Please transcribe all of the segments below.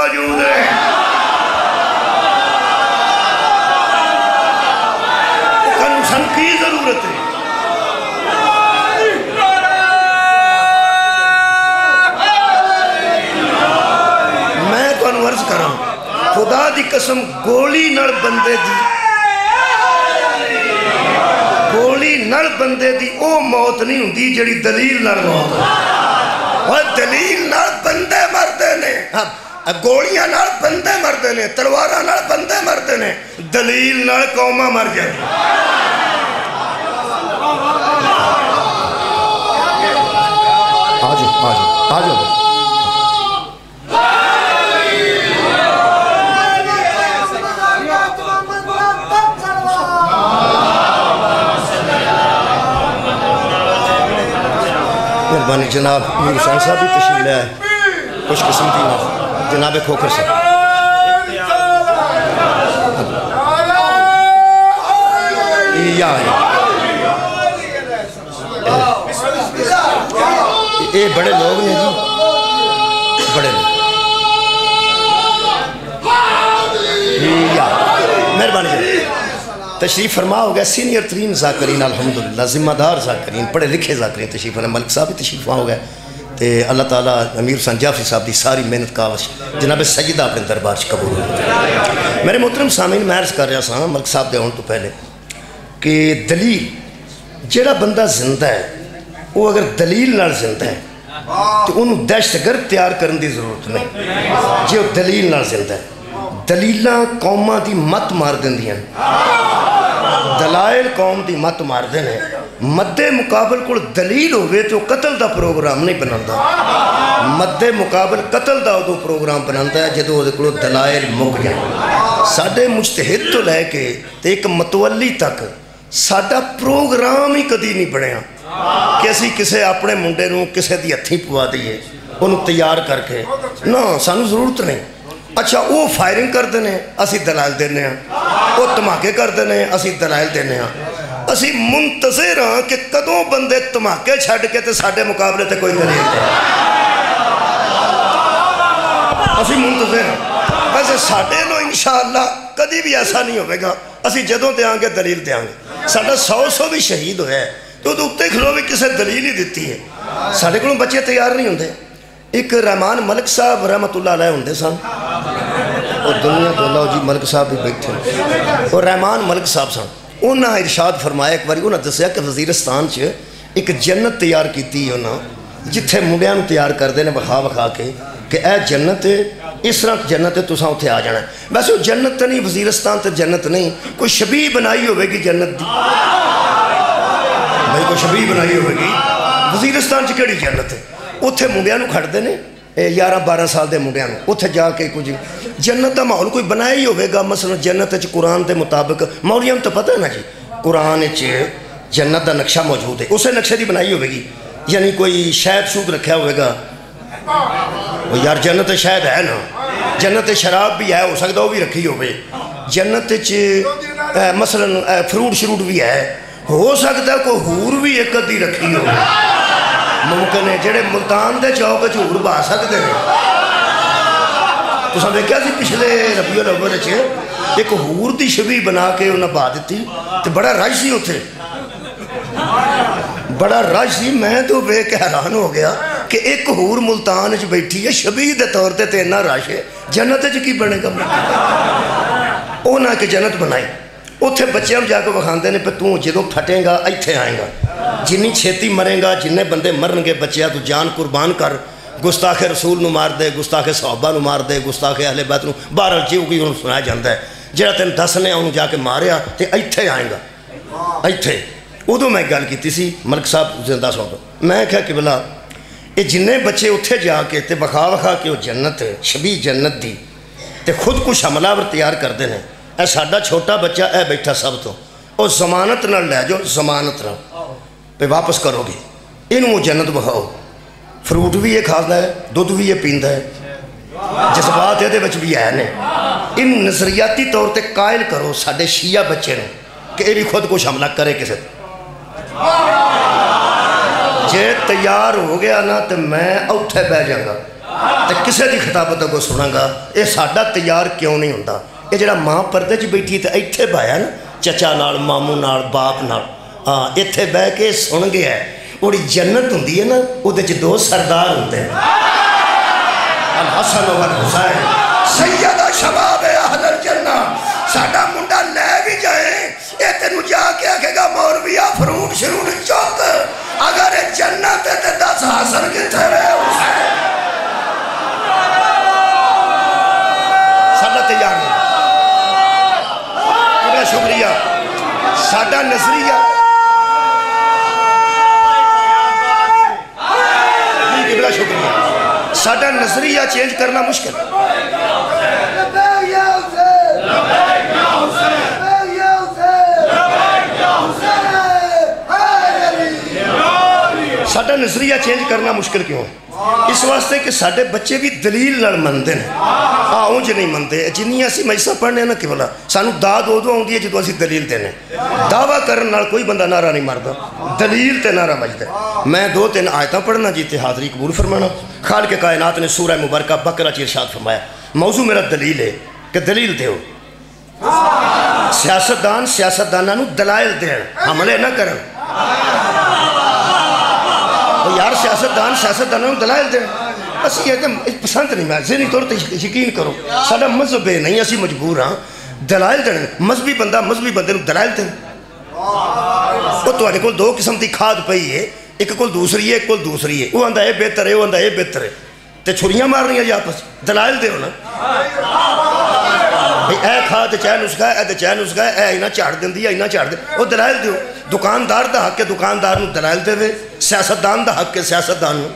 मौजूद है। की ज़रूरत है। मैं तो अर्ज़ करा खुदा की कसम, गोली न बंदे की गोली नल बंदे दी, ओ मौत नहीं होंगी जड़ी दलील नल मौत और दलील हाँ, गोलियाँ नाल बंदे मरदे ने तलवारां नाल बंदे मरदे ने दलील नाल कौमां मर जाती मेहरबानी जनाब मीर हुसैन साहब भी तशीफ ले आए खुश किस्मती ना जनाब खोखर साहब ये बड़े लोग ने जी। बड़े मेहरबानी तशरीफ़ फरमा हो गया। सीनियर तरीन जाकरीन अलहमदुल्ला जिम्मेदार जाकरीन, पढ़े लिखे जाकरीन तशरीफ़ मलिक साहब भी तशरीफ़ हो गए तो अल्लाह ताला अमीर हुसैन जाफरी साहब की सारी मेहनत कावश जनाब सजिदा अपने दरबार से कबूल हो मेरे मोहतरम सामीन, मैं अर्ज़ कर रहा सा मलक साहब के आने तो पहले कि दलील जोड़ा बंदा ज़िंदा है वह अगर दलील न ज़िंदा है तो उन्होंने दहशतगर्द तैयार करने की ज़रूरत नहीं जो दलील न ज़िंदा है, दलील कौम की मत मार दें दलायल कौम की मत मारते हैं मद्दे मुकाबल को दलील हो तो कतल का प्रोग्राम नहीं बना मद्दे मुकाबल कतल का उदो प्रोग्राम बनाता है जो को दलायल मुक जाए साढ़े मुश्तहिद तो लैके एक मतवली तक साडा प्रोग्राम ही कदी नहीं बनया कि असी किसी अपने मुंडे को किसी की हथी पवा दीए उन्होंने तैयार करके। ना सू ज़रूरत नहीं। अच्छा वो फायरिंग करते हैं असी दलाल देने वो धमाके करते हैं असी दलाल देने असी मुंतजर हाँ कि कदों बंदे धमाके छड़ के तो साडे मुकाबले तो कोई दलील दे असि मुंतजर हाँ वैसे साढ़े नो इंशाला कभी भी ऐसा नहीं होगा असं जदों देंगे दलील देंगे साढ़ा सौ सौ भी शहीद हो तो उत्ते खिलो भी किसी दलील ही दिखती है साढ़े को बच्चे तैयार नहीं होंगे एक रहमान मलिक साहब रहमत उल्लाह होंगे सन और दुनिया तो लो जी मलिक साहब भी बैठे और रहमान मलिक साहब सन उन्हें इर्शाद फरमाया एक बार उन्हें दसिया कि वजीरस्तान एक जन्नत तैयार की उन्होंने जिथे मुंडिया तैयार करते हैं विखा विखा के कि यह जन्नत है, इस तरह जन्नत है, तुसा उत्थे आ जाना वैसे जन्नत तो नहीं वजीरस्तान तो जन्नत नहीं। कोई छबी बनाई होगी जन्नत की भाई, कोई छबी बनाई होगी वजीरस्तान च कि जन्नत है? उत्थे मुंडिया खड़ते हैं यारह बारह साल के मुंडिया उत्थे जाके कुछ जन्नत का माहौल कोई बनाया ही होगा मसलन जन्नत कुरान के मुताबिक, मौलिया तो पता है ना जी? कुरान जन्नत का नक्शा मौजूद है। उस नक्शे की बनाई होगी यानी कोई शायद शूद रखा होगा वो यार जन्नत शायद है ना। जन्नत शराब भी है, हो सकता वह भी रखी हो जन्नत मसलन फ्रूट श्रूट भी है। हो सकता कोई हूर भी एक अद्धी रखी हो मुमकिन है जेडे मुल्तान के चौक झूर पा सकते हैं तुम देखा कि पिछले रबी रबर च, एक हूर की छवि बना के उन्हें पा दी तो बड़ा रश से उ बड़ा रश से, मैं तो वेख हैरान हो गया। कि एक होर मुल्तान च बैठी है शबीर के तौर पर इन्ना रश है जन्नत च की बनेगा वो ना कि जन्नत बनाए उत्थे बच्चों जाके विखाते हैं पर तू जो फटेगा इतने आएगा जिनी छेती मरेगा जिन्हें बंदे मरन गए बच्चे तू जान कुर्बान कर गुस्ताखे रसूल न मार दे गुस्ताखे सौबा मार दे गुस्ताखे अहले बैत बहरल जी की उन्होंने सुनाया जाता है जरा तेन दसने उन्होंने जाके मारिया तो इतें आएगा इतें उदों मैं गल की मलिक साहब ज़िंदा सुन मैं क्या कि बला ਇਹ ਜਿੰਨੇ ਬੱਚੇ ਉੱਥੇ ਜਾ ਕੇ ਤੇ ਵਿਖਾ ਵਿਖਾ ਕੇ ਉਹ ਜੰਨਤ ਛਬੀ ਜੰਨਤ ਦੀ ਤੇ ਖੁਦ ਕੁਛ ਹਮਲਾਵਰ ਤਿਆਰ ਕਰਦੇ ਨੇ ਇਹ ਸਾਡਾ ਛੋਟਾ ਬੱਚਾ ਇਹ ਬੈਠਾ ਸਭ ਤੋਂ ਉਹ ਜ਼ਮਾਨਤ ਨਾਲ ਲੈ ਜਾਓ ਜ਼ਮਾਨਤ ਨਾਲ ਤੇ ਵਾਪਸ ਕਰੋਗੇ ਇਹਨੂੰ ਉਹ ਜੰਨਤ ਵਿਖਾਓ ਫਰੂਟ ਵੀ ਇਹ ਖਾਂਦਾ ਹੈ ਦੁੱਧ ਵੀ ਇਹ ਪੀਂਦਾ ਹੈ ਜਜ਼ਬਾਤ ਇਹਦੇ ਵਿੱਚ ਵੀ ਹੈ ਨੇ ਇਹਨੂੰ ਨਜ਼ਰੀਆਤੀ ਤੌਰ ਤੇ ਕਾਇਲ ਕਰੋ ਸਾਡੇ ਸ਼ੀਆ ਬੱਚੇ ਨੂੰ ਕਿ ਇਹ ਵੀ ਖੁਦ ਕੁਛ ਹਮਲਾ ਕਰੇ ਕਿਸੇ ਤੇ जे तैयार हो गया ना तो मैं उत्थे बह जाऊँगा तो किसी की खिताबत अगों सुनागा? यह साडा तैयार क्यों नहीं होंगे ये जरा माँ परदे च बैठी तो इतने बहया ना, चचा नाल, मामू नाल, बाप नाल। हाँ इतने बह के सुन गया और जन्नत होंगी है ना वो दो सरदार होंगे हसन हुसैन। सैयद शबाब जन्ना। साडा मुंडा भी जाए ये तेन जाके आखेगा फरूट शरूट चौक। अगर जन्नत है तो दस हसन कितने शुक्रिया साडा नज़रिया शुक्रिया साडा नज़रिया चेंज करना मुश्किल ਸਾਡਾ ਨਜ਼ਰੀਆ ਜੀ ਬੜਾ ਸ਼ੁਕਰੀਆ ਸਾਡਾ ਨਜ਼ਰੀਆ ਚੇਂਜ ਕਰਨਾ ਮੁਸ਼ਕਿਲ ਹੈ ਸਾਡਾ ਨਜ਼ਰੀਆ ਚੇਂਜ ਕਰਨਾ ਮੁਸ਼ਕਿਲ ਕਿਉਂ ਹੈ ਇਸ ਵਾਸਤੇ ਕਿ ਸਾਡੇ ਬੱਚੇ ਵੀ ਦਲੀਲ ਨਾਲ ਮੰਨਦੇ ਨੇ ਆ ਉਂਝ ਨਹੀਂ ਮੰਨਦੇ ਜਿੰਨੀਆਂ ਅਸੀਂ ਮੈਸਾਂ ਪੜ੍ਹਨੇ ਨਾ ਕਿਵਲਾ ਸਾਨੂੰ ਦਾਦ ਉਦੋਂ ਆਉਂਦੀ ਹੈ ਜਦੋਂ ਅਸੀਂ ਦਲੀਲ ਦੇਨੇ ਦਾਵਾ ਕਰਨ ਨਾਲ ਕੋਈ ਬੰਦਾ ਨਾਰਾ ਨਹੀਂ ਮਾਰਦਾ ਦਲੀਲ ਤੇ ਨਾਰਾ ਵੱਜਦਾ ਮੈਂ ਦੋ ਤਿੰਨ ਆਇਤਾਂ ਪੜ੍ਹਨਾ ਜੀ ਤੇ ਹਾਜ਼ਰੀ ਕਬੂਲ ਫਰਮਾਣਾ ਖਾਲ ਕੇ ਕਾਇਨਾਤ ਨੇ ਸੂਰਹ ਮੁਬਾਰਕਾ ਬਕਰਾ ਚ ਇਰਸ਼ਾਦ ਫਰਮਾਇਆ ਮੌਜੂ ਮੇਰਾ ਦਲੀਲ ਹੈ ਕਿ ਦਲੀਲ ਦਿਓ ਸਿਆਸਤਦਾਨ ਸਿਆਸਤਦਾਨਾਂ ਨੂੰ ਦਲਾਇਲ ਦੇਣ ਹਮਲੇ ਨਾ ਕਰਨ यार सियासतदान, सियासतदानों दलाल दे। असं ये पसंद नहीं, मैं जहनी तौर पर यकीन करो सा मज़हब है नहीं, असं मजबूर हाँ दलाल देने, मजहबी बंदा, मजहबी बंद दलाल दे वो तो को दो किस्म की खाद पई है एक को दूसरी है एक को दूसरी है वह आंता यह बेहतर है वह आंता यह बेहतर है तो छुरियाँ मारनिया जी आपस? दलाल दे होना भाई खा तो चाह नुस्खा है तो चाह नुस्खा है इना झाड़ दें इना झाड़ दे दलाल दौ ਇਹਨਾਂ ਝਾੜ ਦਿੰਦੀ ਹੈ ਇਹਨਾਂ ਝਾੜ ਦੇ ਉਹ ਦਲਾਇਲ ਦਿਓ ਦੁਕਾਨਦਾਰ ਦਾ ਹੱਕ ਹੈ ਦੁਕਾਨਦਾਰ ਨੂੰ ਦਲਾਇਲ ਦੇਵੇ ਸਿਆਸਤਦਾਨ ਦਾ ਹੱਕ ਹੈ ਸਿਆਸਤਦਾਨ ਨੂੰ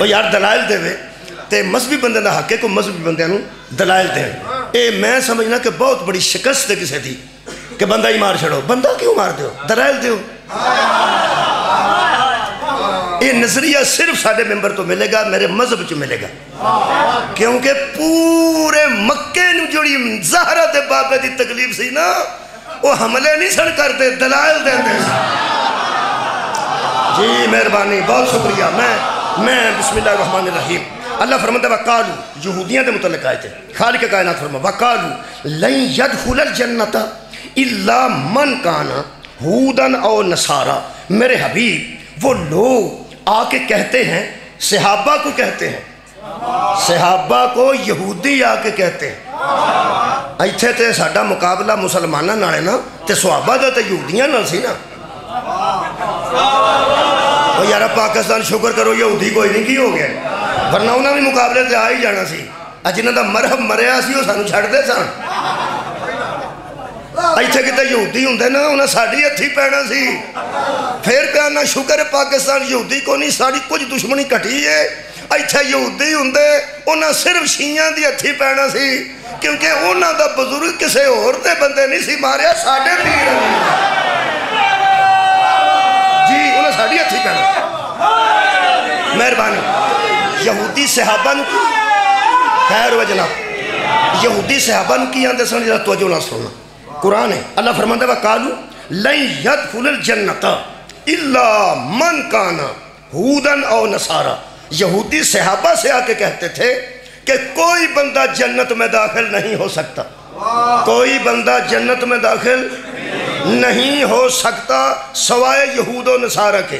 ਉਹ ਯਾਰ ਦਲਾਇਲ ਦੇਵੇ ਤੇ ਮਸਬੀ ਬੰਦੇ ਦਾ ਹੱਕ ਹੈ ਕੋਈ ਮਸਬੀ ਬੰਦਿਆਂ ਨੂੰ ਦਲਾਇਲ ਦੇਣ ਇਹ ਮੈਂ ਸਮਝਣਾ ਕਿ ਬਹੁਤ ਬੜੀ ਸ਼ਿਕਸਤ ਹੈ ਕਿਸੇ ਦੀ ਕਿ ਬੰਦਾ ਹੀ ਮਾਰ ਛੜੋ ਬੰਦਾ ਕਿਉਂ ਮਾਰ ਦਿਓ ਦਲਾਇਲ ਦਿਓ ਇਹ ਨਜ਼ਰੀਆ ਸਿਰਫ ਸਾਡੇ ਮੈਂਬਰ ਤੋਂ ਮਿਲੇਗਾ ਮੇਰੇ ਮਜ਼ਹਬ ਚ ਮਿਲੇਗਾ ਕਿਉਂਕਿ ਪੂਰੇ ਮੱਕੇ ਨੂੰ ਜਿਹੜੀ ਜ਼ਹਰਾ ਦੇ ਬਾਬੇ ਦੀ ਤਕਲੀਫ वो हमले नहीं सर करते, दलाल देते जी, मेहरबानी, बहुत शुक्रिया। मैं मैं बिस्मिल्लाह रहमान रहीम। अल्लाह फरमंदा वकालू, यहूदियों के मुतल आए थे खाल के कायनात फरमा वकालू, लई यद हुलर जन्नत इला मन काना हूदन और नसारा। मेरे हबीब, वो लोग आके कहते हैं, सहाबा को कहते हैं। सहाबा को यहूदी आके कहते हैं। ਇੱਥੇ ਤੇ ਸਾਡਾ ਮੁਕਾਬਲਾ ਮੁਸਲਮਾਨਾਂ ਨਾਲ ਹੈ ਨਾ ਤੇ ਸੁਹਾਬਾ ਦਾ ਤੇ ਯਹੂਦੀਆਂ ਨਾਲ ਸੀ ਨਾ ਉਹ ਯਾਰਾ ਪਾਕਿਸਤਾਨ ਸ਼ੁਕਰ ਕਰੋ ਯਹੂਦੀ ਕੋਈ ਨਹੀਂ ਕੀ ਹੋ ਗਿਆ ਵਰਨਾ ਉਹਨਾਂ ਵੀ ਮੁਕਾਬਲੇ ਤੇ ਆ ਹੀ ਜਾਣਾ ਸੀ ਆ ਜਿਨ੍ਹਾਂ ਦਾ ਮਰਹਬ ਮਰਿਆ ਸੀ ਉਹ ਸਾਨੂੰ ਛੱਡਦੇ ਸਨ ਇੱਥੇ ਕਿਤੇ ਯਹੂਦੀ ਹੁੰਦੇ ਨਾ ਉਹਨਾਂ ਸਾਡੀ ਹੱਥੀ ਪੈਣਾ ਸੀ ਫੇਰ ਪਿਆ ਨਾ ਸ਼ੁਕਰ ਹੈ ਪਾਕਿਸਤਾਨ ਯਹੂਦੀ ਕੋ ਨਹੀਂ ਸਾਡੀ ਕੁਝ ਦੁਸ਼ਮਣੀ ਘਟੀ ਏ इतने यूदी होंगे उन्हें सिर्फ़ शिया की हथी पैना सी, क्योंकि उन्होंने बजुर्ग किसी होर के बंद नहीं मारे साढ़े जी, उन्हें साड़ी हथी पैना। मेहरबानी। यहूदी सहाबन खैर वजना यहूदी सहाबन की आते सुन जरा तुझो ना सुनना। कुरान है, अल्लाह फरमान वा कालू लई यद फुल जन्नत इला मन काना, हूदन औ नसारा। यहूदी सहाबा से आके कहते थे कि कोई बंदा जन्नत में दाखिल नहीं हो सकता। कोई बंदा जन्नत में दाखिल नहीं हो सकता सवाए यहूद नसारा के।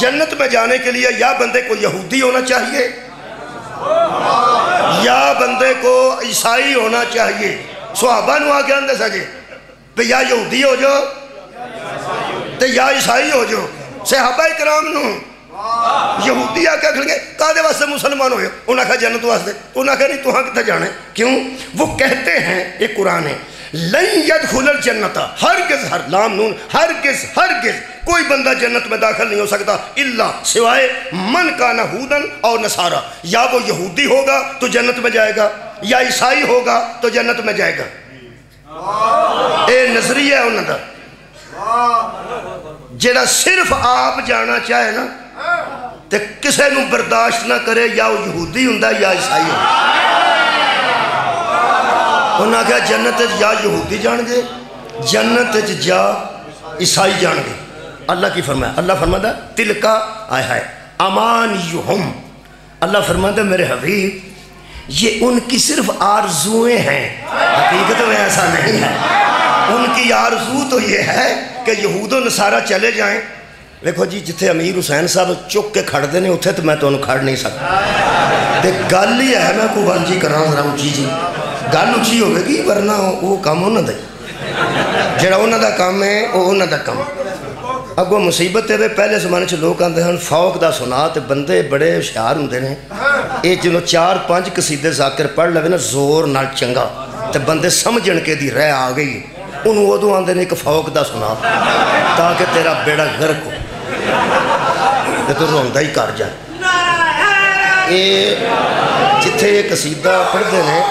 जन्नत में जाने के लिए या बंदे को यहूदी होना चाहिए या बंदे को ईसाई होना चाहिए। सुहाबा नु आके आते सके तो या यहूदी हो जाओ तो या ईसाई हो जाओ। सहाबा इक्राम नू ਯਹੂਦੀ ਆ ਕੇ ਆਖਣਗੇ ਕਾਦੇ ਵਾਸਤੇ ਮੁਸਲਮਾਨ ਹੋਏ ਉਹਨਾਂ ਕਹਾ ਜੰਨਤ ਵਾਸਤੇ ਉਹਨਾਂ ਕਹਾ ਨਹੀਂ ਤੁਹਾਂ ਕਿੱਥੇ ਜਾਣਾ ਹੈ? क्यों वो कहते हैं ये कुरान है लन यदखुल जन्नत हरगिज हर लाम नून हरगिज हरगिज कोई बंदा जन्नत में दाखिल नहीं हो सकता इल्ला सिवाय मन का नहूदन और नसारा या वो यहूदी होगा तो जन्नत में जाएगा या ईसाई होगा तो जन्नत में जाएगा ये नजरिया है उन्होंने ਜਿਹੜਾ ਸਿਰਫ ਆਪ ਜਾਣਾ ਚਾਹੇ ਨਾ ਤੇ ਕਿਸੇ ਨੂੰ ਬਰਦਾਸ਼ਤ ਨਾ ਕਰੇ ਜਾਂ ਉਹ ਯਹੂਦੀ ਹੁੰਦਾ ਜਾਂ ਈਸਾਈ ਹੁੰਦਾ ਉਹਨਾਂ ਕਿਹਾ ਜੰਨਤ 'ਚ ਜਾਂ ਯਹੂਦੀ ਜਾਣਗੇ ਜੰਨਤ 'ਚ ਜਾਂ ਈਸਾਈ ਜਾਣਗੇ ਅੱਲਾ ਕੀ ਫਰਮਾਇਆ ਅੱਲਾ ਫਰਮਾਦਾ ਤਿਲਕਾ ਆਏ ਹਾਏ ਅਮਾਨ ਯੁਹਮ अल्लाह फरमाते मेरे हबीब ये उनकी सिर्फ आरजुएं हैं हकीकत में ऐसा नहीं है उनकी आरजू तो ये है कि यहूद नसारा चले जाएं देखो जी, जिथे अमीर हुसैन साहब चुक के खड़ते हैं उत्थे तो मैं तुम्हें खड़ नहीं सकता। तो गल ही है, मैं को जी करा जरा उची जी। गल उची होगी वरना वो काम उन्होंने जोड़ा उन्होंने काम है वो उन्होंने काम। अगो मुसीबत है पहले जमाने लोग आते हैं फौक का सुना तो बंदे बड़े हुशियार होंगे ने। ये जो चार पाँच कसीदे जाकर पढ़ लवे ना, ज़ोर न चंगा। तो बंदे समझ के दी रह आ गई उन्होंने उदो आते हैं एक फौक का सुना ताकि तेरा बेड़ा गर्क तो रोंदा ही कर जा जिथे कसीदा पढ़ते हैं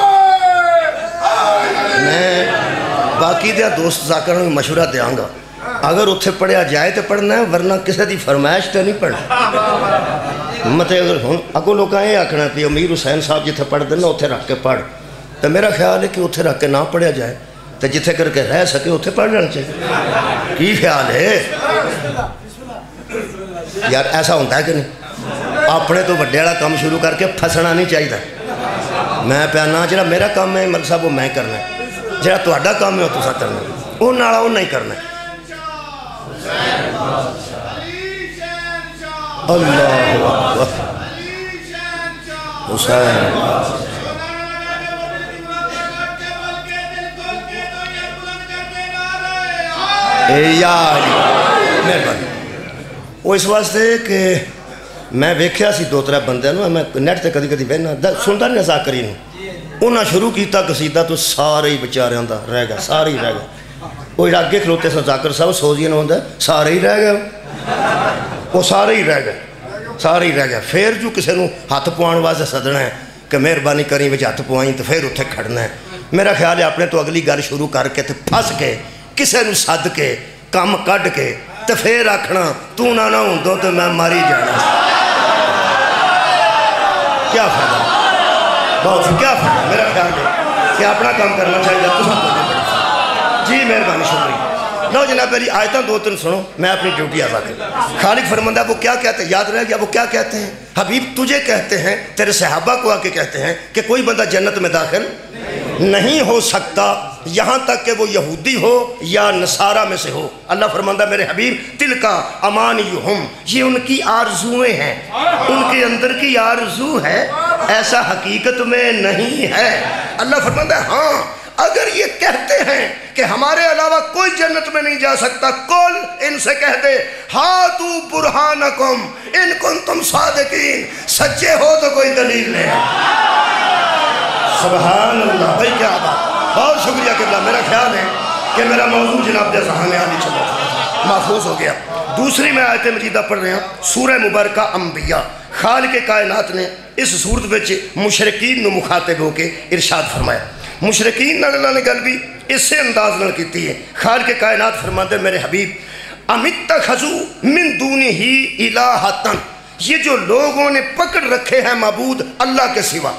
मैं बाकी दे दोस्त जाकर मशवरा देंगा अगर उत्थे पढ़िया जाए तो पढ़ना है वरना किसी की फरमाइश तो नहीं पढ़ना मत अगर हूँ अगों लोग आखना भी अमीर हुसैन साहब जिथे पढ़ते ना उत्थे रख के पढ़ तो मेरा ख्याल है कि उत्थे रख के ना पढ़िया जाए तो जिथे करके रह सके उत्थे पढ़ लेना चाहिए की ख्याल है यार, ऐसा होता है कि नहीं? अपने तो व्डे वाला काम शुरू करके फसना नहीं चाहिए मैं प्याना जो मेरा काम है मल साहब वो मैं करना जो तो काम है वो तुसा करना उन्हें उन्हें ही करना अल्लाह हुसैन। मेहरबानी। वो इस वास्ते कि मैं वेख्या दो त्रै बंद मैं नैट से कभी कभी बहना सुनता नहीं साकरी उन्हें शुरू किया कसीदा तो सारे ही बेचारियों का रह गया, सारे ही रह गया। वो अगे खलोते सन जाकर साहब सोजिए होंगे सारे ही रह गए वो सारे ही रह गए, सारे ही रह गया फिर जो किसी हथ पवाने वास्ते सदना है कि मेहरबानी करी बच्च हथ पवाई तो फिर उत्थे खड़ना है मेरा ख्याल है अपने तो अगली गल शुरू करके तो फस के, किसी सद के कम कढ़ के तो फिर आखना तू ना ना हों तो मैं मारी जाना क्या फ़ायदा बहुत क्या फ़ायदा मेरा ख्याल है कि अपना काम करना चाहिए तो जी मेहरबानी शुक्रिया लो जनाब मेरी आयत दो तीन सुनो मैं अपनी ड्यूटी अदा कर खालिक फरमंदा वो क्या कहते हैं याद रह गया वो क्या कहते हैं हबीब तुझे कहते हैं तेरे सहाबा को आके कहते हैं कि कोई बंदा जन्नत में दाखिल नहीं हो सकता। यहाँ तक कि वो यहूदी हो या नसारा में से हो। अल्लाह फरमांदा, मेरे हबीब तिल का अमान हम ये उनकी आरजुएँ हैं। उनके अंदर की आरज़ू है, ऐसा हकीकत में नहीं है। अल्लाह फरमांदा हाँ अगर ये कहते हैं कि हमारे अलावा कोई जन्नत में नहीं जा सकता, कौन इनसे कह दे हा तू बुरहान कुम इनकुन तुम सादकीन, सच्चे हो तो कोई दलील नहीं। सुबहान क्या बात। बहुत शुक्रिया किबला मेरा ख्याल है कि मेरा मौजूद जनाब जैसा हमें आने चलो। महफूज हो गया। दूसरी मैं आयत मजीदा पढ़ रहा सूरह मुबारक अम्बिया खाल के कायनात ने इस सूरत में मुशरकिन मुखातिब होकर इरशाद फरमाया। मुशरकिन ने गल भी इसे अंदाज न की है। खाल के कायनात फरमाते मेरे हबीब अमित खजू मिन दूनी ही इलाहतन। ये जो लोगों ने पकड़ रखे हैं मबूद अल्लाह के सिवा,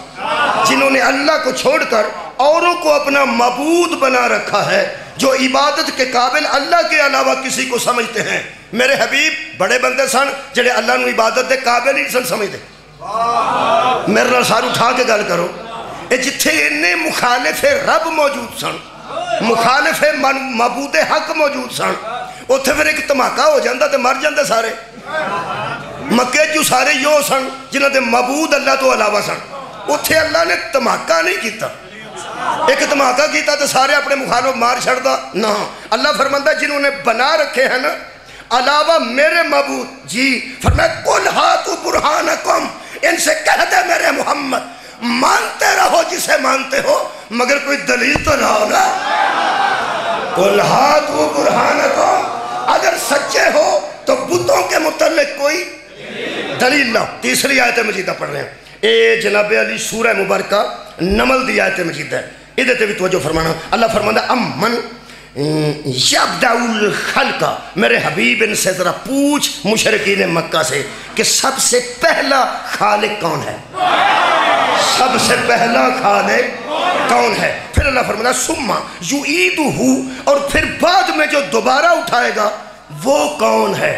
जिन्होंने अल्लाह को छोड़कर औरों को अपना मबूद बना रखा है, जो इबादत के काबिल अल्लाह के अलावा किसी को समझते हैं। मेरे हबीब, बड़े बंदे सन, जेडे अल्लाह इबादत के काबिल ही सन समझते। मेरे नाल सार उठा के गल करो ये जिथे इन्ने मुखालिफे रब मौजूद सन, मुखालिफे मबूदे हक मौजूद सन, उत्थे फिर एक धमाका हो जाता तो मर जाते सारे। मक्के चू सारे यो सन जिन्होंने मबूद अल्लाह तो अलावा सन। उत्थे अल्लाह ने धमाका नहीं किया एक धमाका किया तो सारे अपने मुखालो मार छड़ता ना, अल्लाह फरमंदा, जिन्होंने बना रखे हैं ना, अलावा मेरे मबूद, जी फिर मैं कुल हाथ बुरहान कम इनसे कह दे मेरे मोहम्मद, मानते रहो जिसे मानते हो, मगर कोई दलील तो ना हो ना। कुल हाथ बुरहान कम अगर सच्चे हो तो बुतों के मुतल कोई दलील ला तीसरी आयत मजीदा पढ़ रहे हैं। ये जनाब अली, सूरह मुबारक, नमल दी आयत मजीद है। ये भी तवज्जो फरमाना। अल्लाह फरमाना अमन यबदाउल खलका, मेरे हबीब इनसे ज़रा पूछ मुशरकी ने मक्का से कि सबसे पहला खालिक कौन है? सबसे पहला खालिक कौन है? फिर अल्लाह फरमाना सुम्मा यू ईद और फिर बाद में जो दोबारा उठाएगा वो कौन है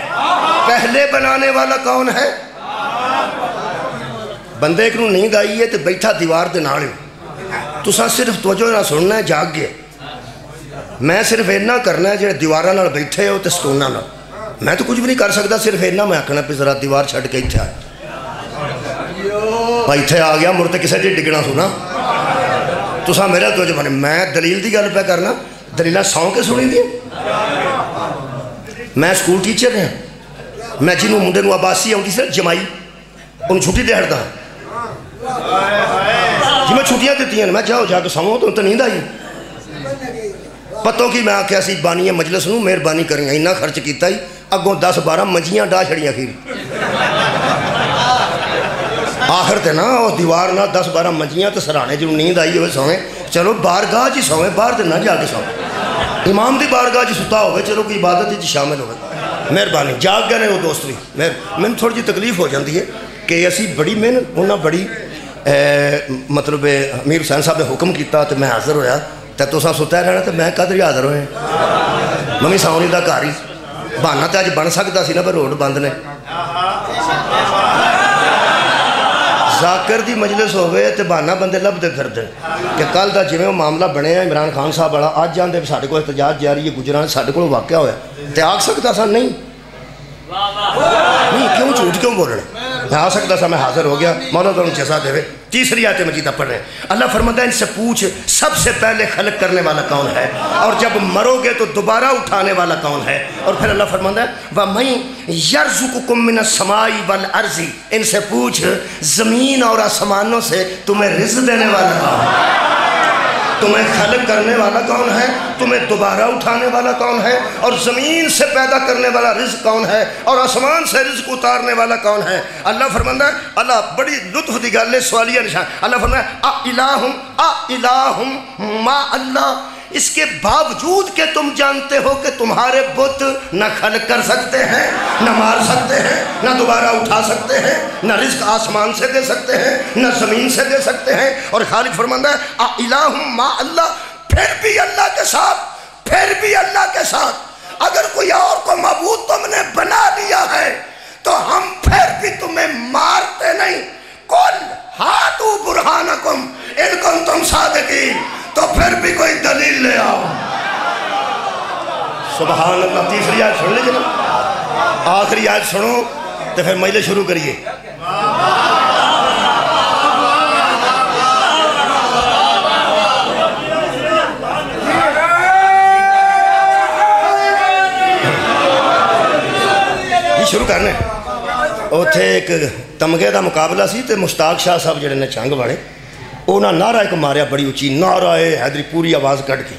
पहले बनाने वाला कौन है ਬੰਦੇ ਇੱਕ ਨੂੰ ਨੀਂਦ ਆਈ ਹੈ ਤੇ ਬੈਠਾ ਦੀਵਾਰ ਦੇ ਨਾਲ ਹੀ ਤੁਸੀਂ ਸਿਰਫ ਤਵਜੋ ਨਾਲ ਸੁਣਨਾ ਹੈ ਜਾਗ ਕੇ ਮੈਂ ਸਿਰਫ ਇੰਨਾ ਕਰਨਾ ਹੈ ਜਿਹੜੇ ਦੀਵਾਰਾਂ ਨਾਲ ਬੈਠੇ ਹੋ ਤੇ ਸਕੂਨਾਂ ਨਾਲ ਮੈਂ ਤਾਂ ਕੁਝ ਵੀ ਨਹੀਂ ਕਰ ਸਕਦਾ ਸਿਰਫ ਇੰਨਾ ਮੈਂ ਆਖਣਾ ਵੀ ਜ਼ਰਾ ਦੀਵਾਰ ਛੱਡ ਕੇ ਇੱਥੇ ਆ ਭਾਈ ਇੱਥੇ ਆ ਗਿਆ ਮੁੜ ਤੇ ਕਿਸੇ ਦੇ ਡਿੱਗਣਾ ਸੁਣਾ ਤੁਸੀਂ ਮੇਰਾ ਤਵਜੋ ਬਣੇ ਮੈਂ ਦਲੀਲ ਦੀ ਗੱਲ ਪਿਆ ਕਰਨਾ ਦਲੀਲਾਂ ਸੌਂ ਕੇ ਸੁਣੀ ਦੀ ਮੈਂ ਸਕੂਲ ਟੀਚਰ ਹਾਂ ਮੈਂ ਜਿਹਨੂੰ ਮੁੰਡੇ ਨੂੰ ਆਬਾਸੀ ਆਉਂਦੀ ਸੀ ਜਮਾਈ ਉਹਨੂੰ ਛੁੱਟੀ ਦੇ ਹਟਦਾ ਜਿਵੇਂ ਛੁੱਟੀਆਂ ਦਿੱਤੀਆਂ ਨੇ ਮੈਂ ਜਾਓ ਜਾ ਕੇ ਸੌਂ ਤੋਂ ਤਾਂ ਨੀਂਦ ਆਈ ਪਤੋਂ ਕੀ ਮੈਂ ਆਖਿਆ ਸੀ ਬਾਨੀਏ ਮਜਲਿਸ ਨੂੰ ਮਿਹਰਬਾਨੀ ਕਰੀ ਇੰਨਾ ਖਰਚ ਕੀਤਾ ਹੀ ਅੱਗੋਂ 10 12 ਮੰਜੀਆਂ ਡਾ ਛੜੀਆਂ ਖੀਰ ਆਖਰ ਤੇ ਨਾ ਉਹ ਦੀਵਾਰ ਨਾਲ 10 12 ਮੰਜੀਆਂ ਤੇ ਸਰਾਣੇ ਜਿਹਨੂੰ ਨੀਂਦ ਆਈ ਹੋਵੇ ਸੌਵੇਂ ਚਲੋ ਬਾਰਗਾਹ 'ਚ ਹੀ ਸੌਵੇਂ ਬਾਹਰ ਤੇ ਨਾ ਜਾ ਕੇ ਸੌਵੇਂ इमाम की बारगाह सुता हो चलो कोई इबादत शामिल हो मेहरबानी जाग गए वो दोस्त भी। मेहर मैंने थोड़ी जी तकलीफ़ हो जाती है कि असी बड़ी मेहनत उन्हें बड़ी ए, मतलब अमीर हुसैन साहब ने हुक्म किया तो मैं हाजिर होया। तो तुसा सुता रहना तो मैं कदर हाजिर होया। मम्मी सावनी का घर ही। बहाना तो अच्छ बन सकता सी ना पर रोड बंद ने। ज़ाकर की मजलिस होवे तो बहाना बंदे लभते फिर कि कल का जिमें मामला बनया इमरान खान साहब वाला अज आते साढ़े को एहतजाज जारी है गुजरान साढ़े को वाकया हो आख सकता सर नहीं। नहीं क्यों झूठ क्यों बोलना? आ सकता था, मैं हाजिर हो गया। मौला तो जजा देवे। तीसरी आते मजीदा पढ़ रहे अल्लाह फरमाता इनसे पूछ, सबसे पहले खलक करने वाला कौन है? और जब मरोगे तो दोबारा उठाने वाला कौन है? और फिर अल्लाह फरमाता है व मई यर्जुकुमिन समाई वल अर्जी। इनसे पूछ, ज़मीन और आसमानों से तुम्हें रिज देने वाला कौन है? तुम्हें खल करने वाला कौन है? तुम्हें दोबारा उठाने वाला कौन है? और ज़मीन से पैदा करने वाला रिज्क कौन है? और आसमान से रिज्क उतारने वाला कौन है? अल्लाह फरमंदा अल्लाह बड़ी लुत्फ दी गल सवालिया निशान। अल्लाह फरमाता है, आ इलाहुम आ इलाहुम, मा अल्लाह। इसके बावजूद के तुम जानते हो कि तुम्हारे बुत न खल कर सकते हैं, न मार सकते हैं, न दोबारा उठा सकते हैं, न रिस्क आसमान से दे सकते हैं, न ज़मीन से दे सकते हैं। और खालिद फरमाता है मा अल्लाह। फिर भी अल्लाह के साथ, फिर भी अल्लाह के साथ। अगर कोई और को मबूद तुमने बना लिया है तो हम फिर भी तुम्हें मारते नहीं। कुल हाथू बुरहानकुम, इनकुम तुम सादकीन। तो फिर भी कोई दलील ले आओ सुबह तीसरी आज सुन लीजिए ना? आखिरी आज सुनो तो फिर महिला शुरू करिए। शुरू करना है। उथे एक तमगे का मुकाबला से मुश्ताक शाह साहब जड़े ने चंग वाले। उन्हें नारा एक मारिया बड़ी उची नारा है हैदरी पूरी आवाज़ कट के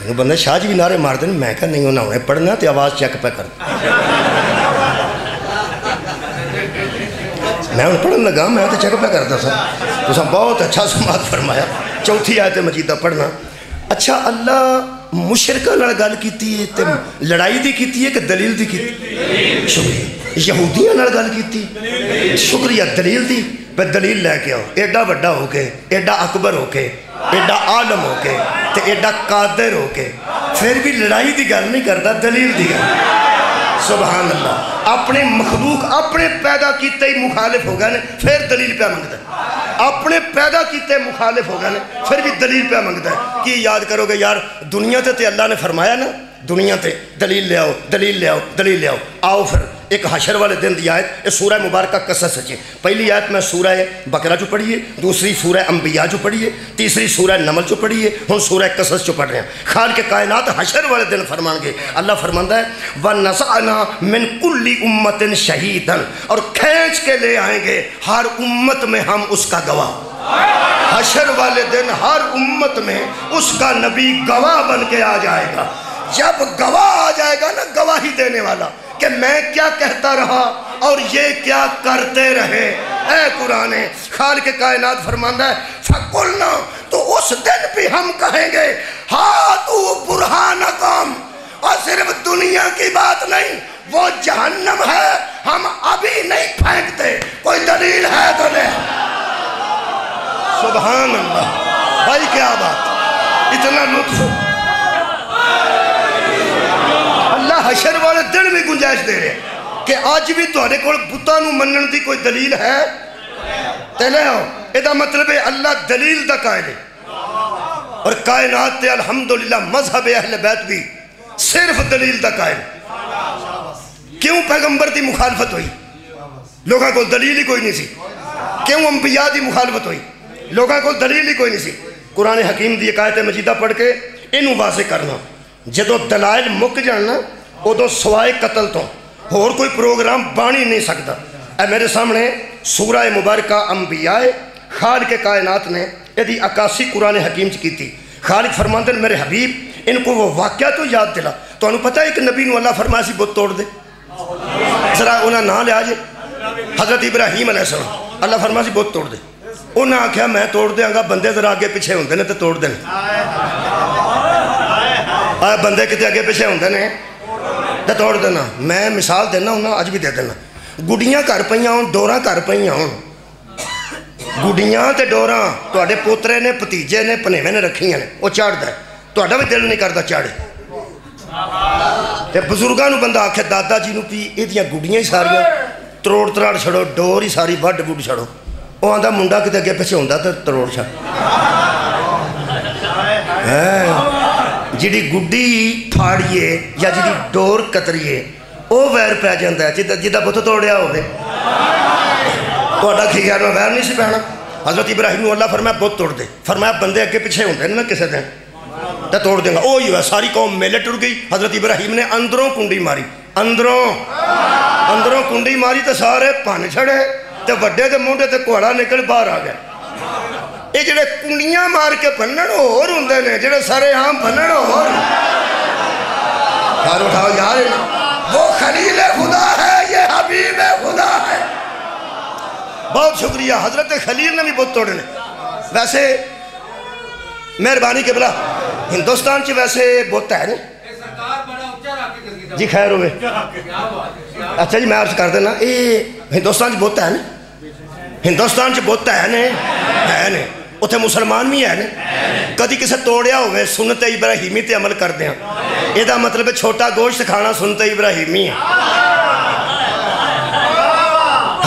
मैं बंदा शाह जी भी नारे मार दे मैं क्या नहीं उन्हें पढ़ना तो आवाज़ चेक पै कर मैं हूँ पढ़न लगा मैं तो चैक पै करता सर तुस बहुत अच्छा समाज फरमाया चौथी आयत मजीदा पढ़ना अच्छा अल्लाह मुशरक गल की लड़ाई की की कि दलील की शुक्रिया यहूदियों गल की शुक्रिया दलील की पर दलील लैके आओ। एडा वा होके एडा अकबर होके एडा आलम हो के एडा कादर होके। फिर भी लड़ाई की गल नहीं करता दलील की गल। सुबह अल्लाह अपने मखलूक अपने पैदा किते ही मुखालिफ हो गए ने, फिर दलील पा मंगता अपने पैदा किते मुखालिफ हो गए ने, फिर भी दलील पे मंगता है कि याद करोगे यार, दुनिया से तो अल्लाह ने फरमाया ना, दुनिया से दलील लियाओ दलील लियाओ दलील लियाओ आओ फिर। एक हशर वाले दिन की आयत ये सूरह मुबारक कसस है पहली आयत में सूरह बकरा चो पढ़िए दूसरी सूरह अम्बिया चो पढ़िए तीसरी सूरह नमल चो पढ़िए हम सूरह कसस चो पढ़ रहे हैं। खाल के कायनात हशर वाले दिन फरमाएँगे अल्लाह फरमाता है व नसाना मिन कुल्ली उम्मतिन शहीदन और खींच के ले आएँगे, हर उम्मत में हम उसका गवाह। हशर वाले दिन हर उम्मत में उसका नबी गवाह बन के आ जाएगा। जब गवाह आ जाएगा ना, गवाही देने वाला। कि मैं क्या कहता रहा और ये क्या करते रहे? ऐ कुरान, खाल के कायनात फरमाना है, फकुलना तो उस दिन भी हम कहेंगे हा हाथू बुरहान कम और सिर्फ़ दुनिया की बात नहीं, वो जहन्नम है, हम अभी नहीं फेंकते, कोई दलील है तो ले। अल्लाह भाई क्या बात, इतना लुत्फ। ਗੁੰਜਾਇਸ਼ ਦੇ ਰਿਹਾ ਕਿ ਅੱਜ ਵੀ ਤੁਹਾਡੇ ਕੋਲ ਬੁੱਤਾਂ ਨੂੰ ਮੰਨਣ ਦੀ ਕੋਈ ਦਲੀਲ ਹੈ ते ले आओ ਇਹਦਾ ਮਤਲਬ ਹੈ ਅੱਲਾ ਦਲੀਲ ਦਾ ਕਾਇਲ ਹੈ और कायनात ते अल्हम्दुलिल्लाह मजहब अहले बैत भी सिर्फ दलील का कायल क्यों पैगंबर की मुखालफत हुई लोगों को दलील ही कोई नहीं सी क्यों अंबिया की मुखालफत हुई लोगों को दलील ही कोई नहीं सी कुरान हकीम की कायत मजीदा पढ़ के इनू वाजे करना जो दलाइल मुक जाना उदों सवाए कतल तो। होर कोई प्रोग्राम ही नहीं सकता ए मेरे सामने सूरा मुबारका अंबियाए, खाल के कायनात ने यदि अकासी कुरान हकीम च की खालिक फरमाते मेरे हबीब, इनको वो वाक्य तो याद दिला। तो पता है एक नबी अल्लाह फरमाया बुत तोड़ दे। जरा उन्हें ना लिया जे। हज़रत इब्राहिम अलैहिस्सलाम अल्लाह फरमाया बुत तोड़ दे। उन्हें आख्या मैं तोड़ देंगा बंदे जरा अगे पिछे होंगे ने तोड़ देने। बंदे कितने अगे पिछे होंगे ने? तो तोड़ देना मैं मिसाल देना उन्हें अज भी दे देना गुडियाँ घर पई हो डोर घर पई हो तो डोर थोड़े पोतरे ने भतीजे ने भनेवे ने रखिया ने वो चढ़ता थोड़ा भी दिल नहीं करता चढ़े तो बजुर्गों बंदा आखे दादा जी भी ये गुडियाँ ही सारिया तरोड़ तराड़ छड़ो डोर ही सारी वड वुड छड़ो वो आंदा मुंडा कितने अगे पिछे होंगे तो जी गुड्डी फाड़िए या जी डोर कतरीए वह वैर पै जाता है जिदा जिदा बुत तोड़िया हो ਤੁਹਾਡਾ ਕੀ ਖਿਆਲ ਮੈਂ ਵੈਰ ਨਹੀਂ ਸੀ ਪੈਣਾ हजरत इब्राहिम ਨੂੰ ਅੱਲਾ ਫਰਮਾਇਆ ਬੁੱਤ ਤੋੜ ਦੇ ਫਰਮਾਇਆ ਬੰਦੇ ਅੱਗੇ ਪਿੱਛੇ ਹੁੰਦੇ ਨੇ ਨਾ ਕਿਸੇ ਦਿਨ ਤੇ ਤੋੜ ਦੇਗਾ ਉਹ ਹੀ ਹੋਇਆ ਸਾਰੀ ਕੌਮ ਮੇਲੇ ਟੁਰ ਗਈ ਹਜ਼ਰਤ ਇਬਰਾਹੀਮ ਨੇ ਅੰਦਰੋਂ ਕੁੰਡੀ ਮਾਰੀ ਅੰਦਰੋਂ ਅੰਦਰੋਂ ਕੁੰਡੀ ਮਾਰੀ ਤੇ ਸਾਰੇ ਭੰਨ ਛੜੇ ਤੇ ਵੱਡੇ ਦੇ ਮੂੰਹੇ ਤੇ ਘੋੜਾ ਨਿਕਲ ਬਾਹਰ ਆ ਗਿਆ ਇਹ ਜਿਹੜੇ ਕੁੰਡੀਆਂ ਮਾਰ ਕੇ ਬੰਨਣ ਹੋਰ ਹੁੰਦੇ ਨੇ ਜਿਹੜੇ ਸਾਰੇ ਆਮ ਬੰਨਣ ਹੋਰ यार उठाओ यार वो खलील खुदा है ये हबीब खुदा है बहुत शुक्रिया हजरत खलील ने भी बुत तोड़े ने वैसे मेहरबानी के बला हिंदुस्तान च वैसे बुत है नहीं जी खैर होवे अच्छा जी मैं अर्ज कर देना ये हिंदुस्तान च बुत है ना हिंदुस्तान च बुत है ने है ने ਉੱਥੇ ਮੁਸਲਮਾਨ ਵੀ ਹੈ ਨੇ ਕਦੀ ਕਿਸੇ ਤੋੜਿਆ ਹੋਵੇ ਸੁਨਤ ਇਬਰਾਹੀਮੀ ਤੇ ਅਮਲ ਕਰਦੇ ਆ ਇਹਦਾ ਮਤਲਬ ਛੋਟਾ ਗੋਸ਼ਤ ਖਾਣਾ ਸੁਨਤ ਇਬਰਾਹੀਮੀ ਹੈ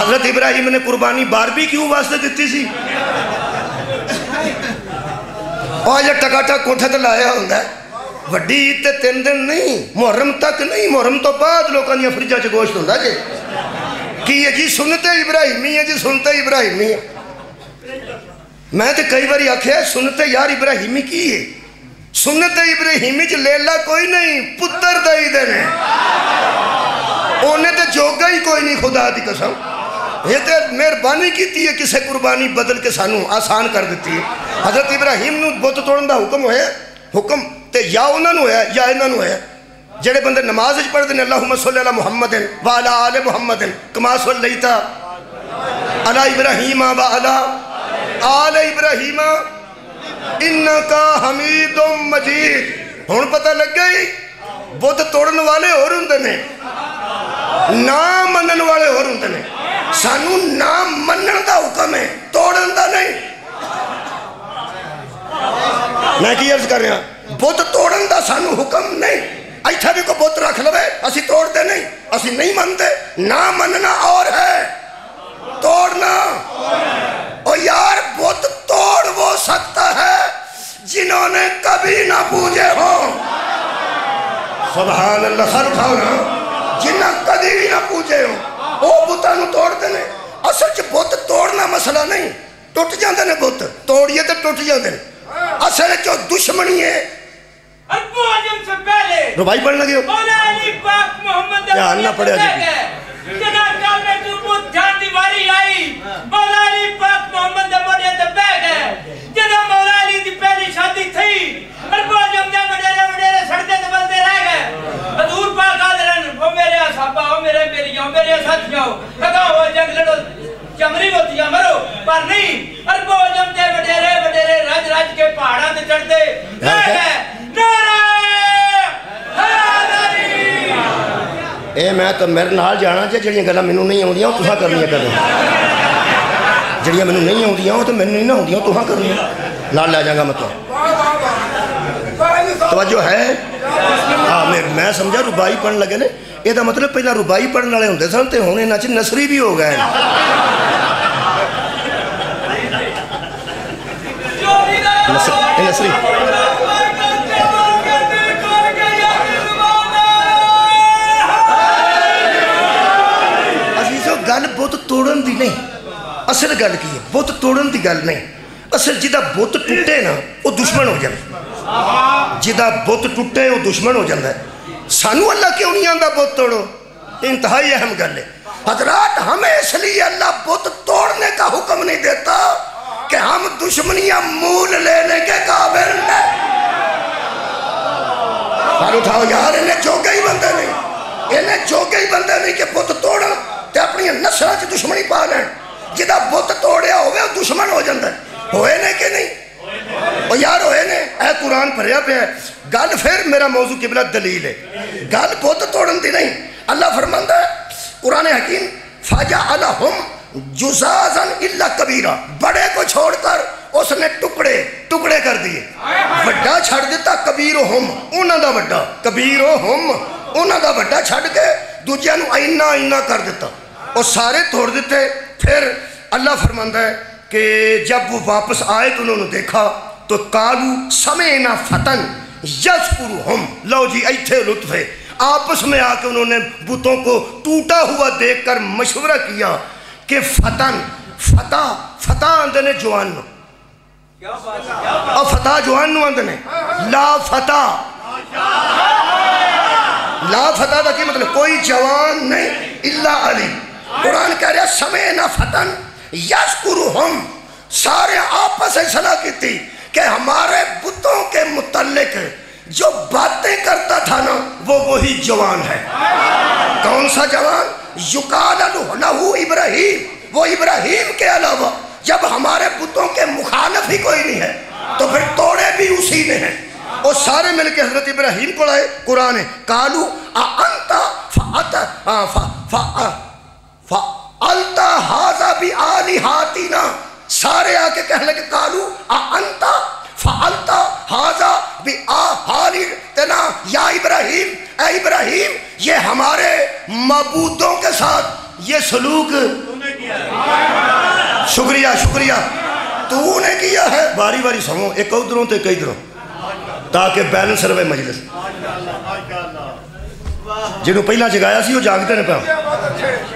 हजरत इब्राहिम ने कुर्बानी बारबी क्यों वास्ते दी सी और जो टकाटा कोठे तो लाया होंगे ਵੱਡੀ ਈਦ ਤੇ ਤਿੰਨ ਦਿਨ ਨਹੀਂ ਮੁਹਰਮ ਤੱਕ ਨਹੀਂ ਮੁਹਰਮ ਤੋਂ ਬਾਅਦ ਲੋਕਾਂ ਦੀਆਂ ਫਰਿੱਜਾਂ 'ਚ ਗੋਸ਼ਤ ਹੁੰਦਾ ਜੇ ਕੀ ਹੈ ਜੀ ਸੁਨਤੇ ਇਬਰਾਹੀਮੀ ਹੈ ਜੀ ਸੁਨਤੇ ਇਬਰਾਹੀਮੀ ਹੈ ਮੈਂ ਤੇ ਕਈ ਵਾਰੀ ਆਖਿਆ ਸੁਨਤੇ ਯਾਰ ਇਬਰਾਹੀਮੀ ਕੀ ਹੈ ਸੁਨਤੇ ਇਬਰਾਹੀਮੀ 'ਚ ਲੇਲਾ ਕੋਈ ਨਹੀਂ ਪੁੱਤਰ ਦਈਦੇ ਨੇ ਉਹਨੇ ਤੇ ਜੋਗਾ ਹੀ ਕੋਈ ਨਹੀਂ ਖੁਦਾ ਦੀ ਕਸਮ ਇਹ ਤੇ ਮਿਹਰਬਾਨੀ ਕੀਤੀ ਹੈ ਕਿਸੇ ਕੁਰਬਾਨੀ ਬਦਲ ਕੇ ਸਾਨੂੰ ਆਸਾਨ ਕਰ ਦਿੱਤੀ ਹੈ ਹਜ਼ਰਤ ਇਬਰਾਹੀਮ ਨੂੰ ਬੁੱਤ ਤੋੜਨ ਦਾ ਹੁਕਮ ਹੋਇਆ ਹੁਕਮ ਤੇ ਜਾਂ ਉਹਨਾਂ ਨੂੰ ਹੋਇਆ ਜਾਂ ਇਹਨਾਂ ਨੂੰ ਹੋਇਆ ਜਿਹੜੇ ਬੰਦੇ ਨਮਾਜ਼ ਵਿੱਚ ਪੜ੍ਹਦੇ ਨੇ ਅੱਲਾਹੁਮਾ ਸੱਲੀ ਅਲਾ ਮੁਹੰਮਦਨ ਵਾ ਅਲਾ ਆਲੇ ਮੁਹੰਮਦਨ ਕਮਾ ਸੱਲੈਤਾ ਅਲਾ ਇਬਰਾਹੀਮ ਵਾ ਅਲਾ आल इब्राहिम इन्ना का हमीद मजीद। हूँ पता लग गई, बुद्ध तोड़न वाले होर होंगे ने। ना मन वाले होर होंगे ने। सानू ना मन का हुक्म है, तोड़न का नहीं। मैं कि अर्ज़ कर रहा बुद्ध तोड़न का सानू हुक्म नहीं। इतना भी कोई बुत रख लवे, असी तोड़ते नहीं। असी नहीं मनते ना मनना और है। तोड़ना और यार बुद्ध तोड़ वो सकता है जिन्होंने कभी ना पूजे हो सुभान अल्लाह सर उठाओ ना जिन्हें कभी भी ना पूजे हो वो बुतों तोड़ते ने असल च बुद्ध तोड़ना मसला नहीं टुट जाते ने बुद्ध तोड़िए तो टुट जाते हैं असल च दुश्मनी है अब्बू आज़म से पहले रुबाई पढ़ने लगे हो मौला अली पाक मोहम्मद ध्यान ना पड़े मेरे असाबा हो, मेरे मेरिया हो, मेरे साथियों लगा हो जंग लड़ो, चमरी मोतिया मरो, पर नहीं अरबो जमते वडेरे वडेरे राज राज के पहाड़ा ते चढ़ते है ए, मैं तो मेरे नाल जाना जे, जड़ियाँ गल्लां मेनू नहीं आउंदियाँ तुसा करनियाँ करो जड़ियाँ मेनू नहीं आउंदियाँ तो मेनू नहीं ना आउंदियाँ तुसा करनियाँ। नाल ले जाऊँगा मैं तो। तवज्जो है? हाँ मैं मैं समझा, रुबाई पढ़ने लगे ने। ਇਹਦਾ ਮਤਲਬ ਪਹਿਲਾਂ ਰੁਬਾਈ ਪੜਨ ਵਾਲੇ ਹੁੰਦੇ ਸਨ ਤੇ ਹੁਣ ਇਹਨਾਂ 'ਚ ਨਸਰੀ ਵੀ ਹੋ ਗਏ ਨਸਰੀ। ਅਸੀਂ ਗੱਲ ਬੁੱਤ ਤੋੜਨ ਦੀ ਨਹੀਂ। ਅਸਲ ਗੱਲ ਕੀ ਹੈ? ਬੁੱਤ ਤੋੜਨ ਦੀ ਗੱਲ ਨਹੀਂ। ਅਸਲ ਜਿਹਦਾ ਬੁੱਤ ਟੁੱਟੇ ਨਾ, ਉਹ ਦੁਸ਼ਮਣ ਹੋ ਜਾਂਦਾ। ਜਿਹਦਾ ਬੁੱਤ ਟੁੱਟੇ, ਉਹ ਦੁਸ਼ਮਣ ਹੋ ਜਾਂਦਾ। सानू अल्लाह क्यों नहीं आंदा बुत तोड़ो? इंतहाई अहम गल है। हजरात हमें इसलिए अल्लाह बुत तोड़ने का हुक्म नहीं देता कि हम दुश्मनियाँ मूल लेने के काबिल नहीं उठाओ यार, इन्हें जोगे ही बंदे नहीं। इन्हें जोगे ही बंदे नहीं कि बुत तोड़न ते अपन नस्लों च दुश्मनी पा लैन। जिदा बुत तोड़िया हो दुश्मन हो जाता होए ने कि नहीं? और यार कुरान पे गल फिर मेरा मौजू किबला दलील है। गल तोड़न की नहीं। अल्लाह कुरान हकीम, फाजा जुजाजन कबीरा। बड़े को छोड़कर उसने टुकड़े टुकड़े कर दिए। व्डा कबीर व्डा कबीर हम व्डा छड़ के दूजिया इन्ना इन्ना कर दिता। और सारे तोड़ दिते, फिर अल्लाह फरमांदा है कि जब वो वापस आए तो उन्होंने देखा तो कालू समय ना फतन यशकुरु हम लो जी इथे लुत्फ है। आपस में आके उन्होंने बुतों को टूटा हुआ देखकर मशवरा किया कि फतन फता फता आंदे ने जवान। और फतह जवान नू आंदे ने ला फतह ला फतह का मतलब? कोई जवान नहीं इल्ला अली। कुरान कह रहा समय ना फतन यशकुरु हम सारे आपस में सलाह की थी कि हमारे बुतों के मुतल्लिक जो बातें करता था ना वो वही जवान है। कौन सा जवान? युकाल इब्राहिम। वो इब्राहिम के अलावा जब हमारे बुतों के मुखालफ ही कोई नहीं है तो फिर तोड़े भी उसी ने हैं। और सारे मिलके हज़रत इब्राहिम को लाए कुरान। कालू अंता आ, फ फ आ, फ अलता हाजा भी आली हाती ना। सारे आके कह लगे, कालू, आ अंता फअलता हाजा भी आ हाली तना, या इब्राहिम ए इब्राहिम, ये हमारे मबूदों के साथ ये सलूक। शुक्रिया शुक्रिया। तूने किया है। बारी बारी, सुनो, एक उधरों तो एक इधरों ताकि बैलेंस रहे मजलिस। ਜਿਹਨੂੰ ਪਹਿਲਾਂ ਜਗਾਇਆ ਸੀ ਉਹ ਜਾਗਦੇ ਨੇ ਪਿਆ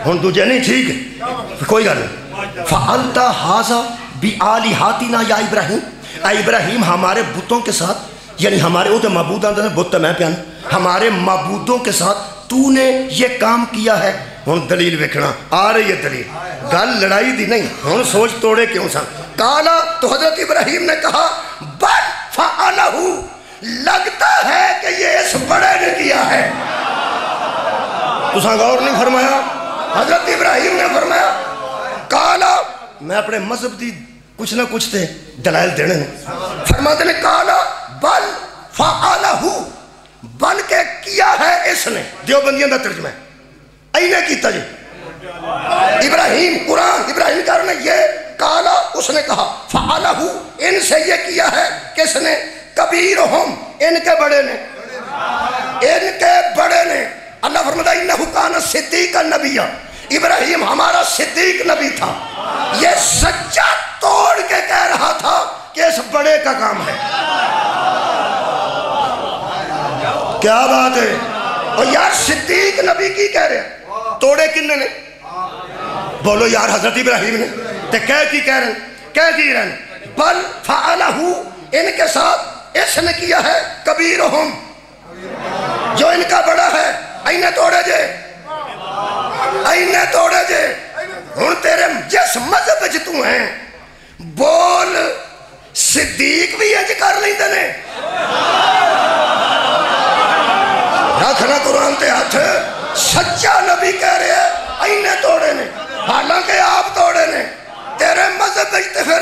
ਹੁਣ ਦੂਜੇ ਨਹੀਂ ਠੀਕ ਹੈ ਕੋਈ ਗੱਲ नहीं फअलता हाजा बी आली हातिना या इब्राहिम आ इब्राहिम हमारे बुतों के साथ यानी हमारे वो तो मबूद आते हैं बुत तो मैं प्यान हमारे मबूदों के साथ तूने ये काम किया है हूँ दलील वेखना आ रही है दलील गल लड़ाई दी नहीं हूँ सोच तोड़े क्यों सन काला तो हजरत इब्राहिम ने कहा बल फअलहू लगता है कि ये इस बड़े ने किया है तुसा गौर नहीं फरमाया? हज़रत इब्राहिम ने फरमाया, काला, मैं अपने मज़हब की कुछ ना कुछ थे दलाल देने फरमाते ने, काला, बल फालहू बल के किया है इसने। देवबंदियों का तर्जमा इन्हें किया जी। इब्राहिम, कुरान इब्राहिम कार ने ये काला, उसने कहा फालहू इनसे ये किया है किसने? कबीर हम, इनके बड़े ने। इनके बड़े ने। अल्लाह फरमाता इन्नहु कान सिद्दीक नबिया। इब्राहिम हमारा सिद्दीक नबी था। ये सच्चा तोड़ के कह रहा था कि इस बड़े का काम है। क्या बात है? और यार सिद्दीक नबी की कह रहे हैं। तोड़े किन्ने ने? बोलो यार, हज़रत इब्राहिम ने। ते कह की कह रहे हैं? कह की रहे बल फालहू इनके साथ इसने किया है कबीर हम जो इनका बड़ा है इन्हें तोड़े जे। इन्हें तोड़े जे। हूँ तेरे जिस मज़हब च तू है, बोल सिद्दीक भी इंज कर लेंदे ने। रखना कुरान ते हाथ। सच्चा नबी कह रहे हैं इन्हें तोड़े ने। हालाँकि आप तोड़े ने। तेरे मज़हब फिर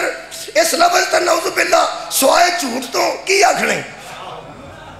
इस लफज ते नौज बिल्ला, सवाए झूठ तो की आखने?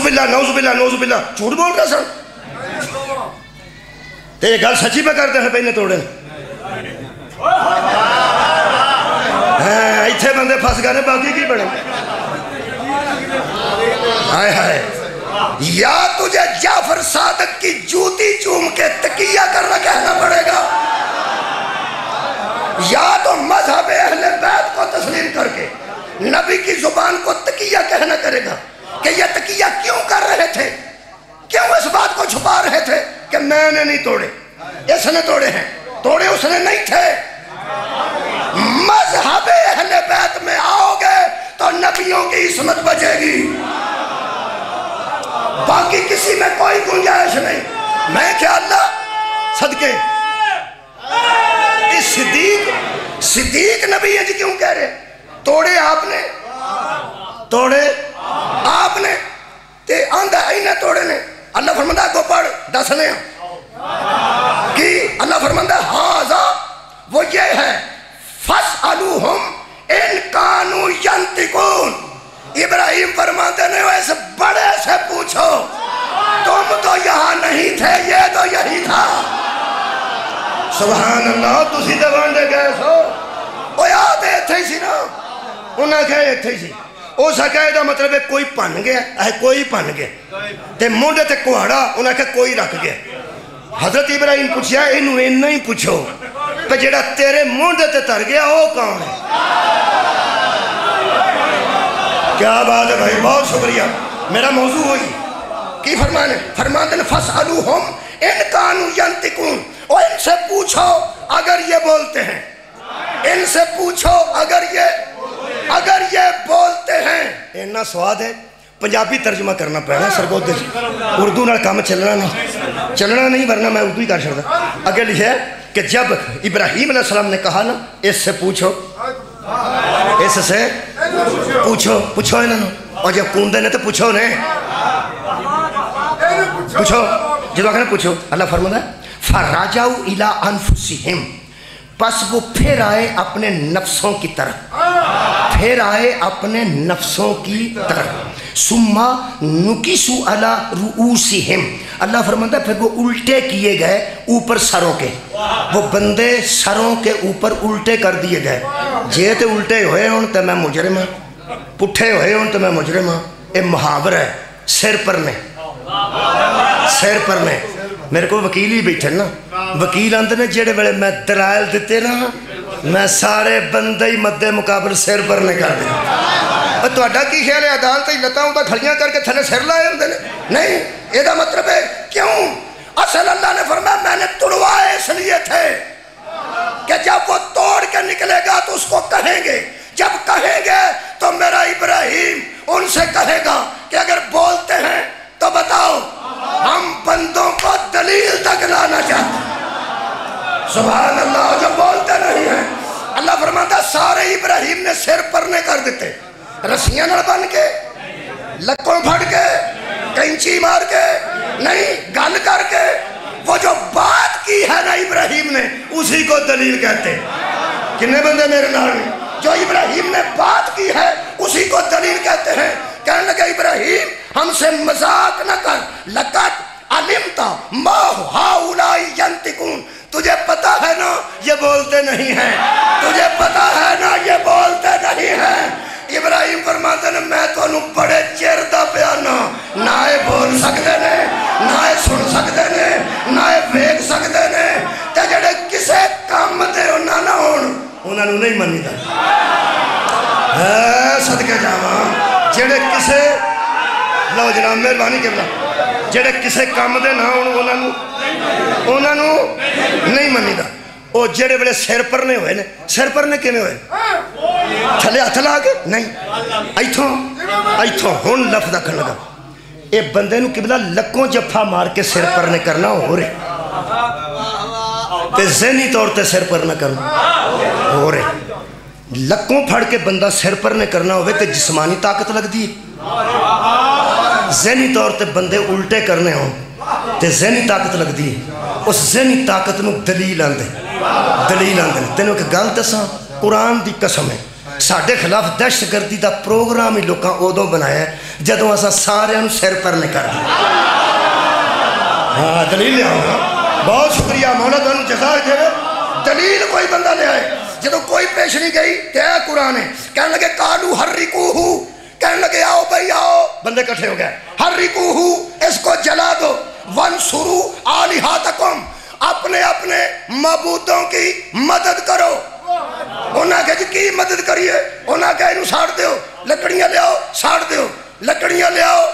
बिल्ला नौज बिल्ला झूठ बोल रहा सर? ते ये गल सच्ची पे करते हैं, पहले तोड़े। इतने बंदे फस गए बाकी की बने? हाय हाय। या तुझे जाफ़र सादक की जूती चूम के तकिया करना कहना पड़ेगा? या तो मज़हब अहले बैत को तस्लीम करके, नबी की ज़ुबान को तकिया कहना करेगा? कि ये तकिया क्यों कर रहे थे? क्यों इस बात को छुपा रहे थे कि मैंने नहीं तोड़े? इसने तोड़े हैं। तोड़े उसने नहीं थे। मज़हब अहले बैत में आओगे तो नबियों की इसमत बचेगी। बाकी किसी में कोई गुंजाइश नहीं। मैं क्या अल्लाह? सदके। इस सिद्दीक सिद्दीक नबी है जी क्यों कह रहे तोड़े आपने। तोड़े आपने ते आंदा इन्हें तोड़े ने। अल्लाह फरमंदा को पढ़, दस ने। कि अल्लाह फरमंदा हाजा, वो ये है फस अलू हम इन कानू यंतिकून। इब्राहिम फरमाते ने वो ऐसे बड़े से पूछो, तुम तो यहाँ नहीं थे, ये तो यही था। सुभान अल्लाह तुसी दवान दे गए सो। ओ याद इतें ही ना। उन्हें क्या इतें ही हो सका यदा तो मतलब है कोई भन गया है कोई भन गया। तो मुंडे ते कुहाड़ा, उन्हें आख्या कोई रख गया। हज़रत इब्राहिम पूछा इनू इन्ना ही पूछो तो जेड़ा तेरे मुंडे ते तर गया वह कौन है? क्या बात है भाई, बहुत शुक्रिया। मेरा मौजू हो की फरमान? है फरमान फस अलू हम इन कानून और इनसे पूछो, अगर ये बोलते हैं। इनसे पूछो, अगर ये अगर ये बोलते हैं इन्ना स्वाद है। पंजाबी तर्जमा करना पैना सरगोदे उर्दू नाल काम चलना नहीं। चलना नहीं, वरना मैं उर्दू ही कर सकता अगे लिखे कि जब इब्राहिम अलैहिस्सलाम ने कहा ना, इससे पूछो। इससे पूछो पूछो इन्होंने और जब कूदे ने तो पूछो ने पूछो। जो आखिर पूछो, अल्लाह फरमाता फराजाऊ इला अनफुसिहिम बस वो फिर आए अपने नफ्सों की तरफ़। फिर आए अपने नफ्सों की तरफ़। सुम्मा नुकिसु अला रूसिहिम अल्लाह फरमाता फिर वो उल्टे किए गए ऊपर सरों के। वो बंदे सरों के ऊपर उल्टे कर दिए गए। जे तो उल्टे हुए हूँ तो मैं मुजरिम हाँ। पुट्ठे होए हूँ तो मैं मुजरिम हाँ। ये मुहावर है। सिर पर ने। सिर पर ने। मेरे को वकील भी बैठे ना। वकील आते ने, जेड़े वे मैं दलायल दिते ना, मैं सारे बंदे ही मद्दे मुकाबले सिर पर ने कर दिया थोड़ा की ख्याल है अदालत ही लत्ता उदा खड़िया करके थले सिर लाए होंगे ने। नहीं यदा मतलब है क्यों? असल अल्लाह ने फरमाया, मैंने तुड़वाए इसलिए थे कि जब वो तोड़ के निकलेगा तो उसको कहेंगे। जब कहेंगे तो मेरा इब्राहिम उनसे कहेगा कि अगर बोलते हैं तो बताओ हम बंदों को दलील तक लाना चाहते सुबह अल्लाह जो बोलते नहीं है। अल्लाह फरमाता, सारे इब्राहिम ने सिर परने कर देते। रस्सियाँ न बन के लक्कों फट के, कैंची मार के, नहीं, गल करके। वो जो बात की है ना इब्राहिम ने, उसी को दलील कहते। कितने बंदे मेरे नाल जो इब्राहिम ने बात की है, उसी को दलील कहते हैं। कहने लगे इब्राहिम, हमसे मज़ाक न कर। लकत अलिमता यंतिकून। तुझे पता है ना, ये बोलते नहीं हैं। तुझे पता है ना, ये बोलते नहीं हैं। इब्राहिम फरमाते ने मैं तो बड़े चिर का बयाना ना ये बोल सकते ने, ना ये सुन सकते ने, ना ये वेख सकते ने। ते जेडे किसे काम ते ना ना होण उन्होंने नहीं मनीदा है, सदके जावा। जेडे किसी, लो जना मेहरबानी करना। जेडे किसी काम के ना होना नहीं मनीदा वो जेडे वे सिर परने हुए ने, सिर परने किए थले हथ ला के? नहीं। इतों इतों हूँ लफ दख लगा। ये बंदे किबला लकों जफा मार के सिर परने करना हो रे। जहनी तौर पर सिर परना करना हो रे। लक्कों फड़ के बंदा सिर पर ने करना हो जिसमानी ताकत लगती है। जहनी तौर पर बंदे उल्टे करने हो तो जहनी ताकत लगती है। उस जहनी ताकत में दलील आते दलील आते तेन एक गल दसा कुरान की कसम है, साढ़े खिलाफ दहशतगर्दी का प्रोग्राम ही लोगों उदों बनाया जदों असा सारे सिर पर ने कर दिया। हाँ दलील बहुत शुक्रिया मोहन तुम जजार देवे ਦਲੀਲ ਕੋਈ ਬੰਦਾ ਲਿਆਏ ਜਦੋਂ ਕੋਈ ਪੇਸ਼ ਨਹੀਂ ਗਈ ਤੇ ਇਹ ਕੁਰਾਨ ਹੈ ਕਹਿਣ ਲੱਗੇ ਕਾਲੂ ਹਰਰਿਕੂਹੂ कहने लगे आओ भाई आओ बंदे इकट्ठे हो गए हर्रिकूहू इसको जला दो वन सुरु आलिहातकुम अपने अपने मबूदों की मदद करो उन्हें कहा जी की मदद करिए उन्हें कहा इनू साड़ दो लकड़ियां ले आओ साड़ दो लकड़ियां ले आओ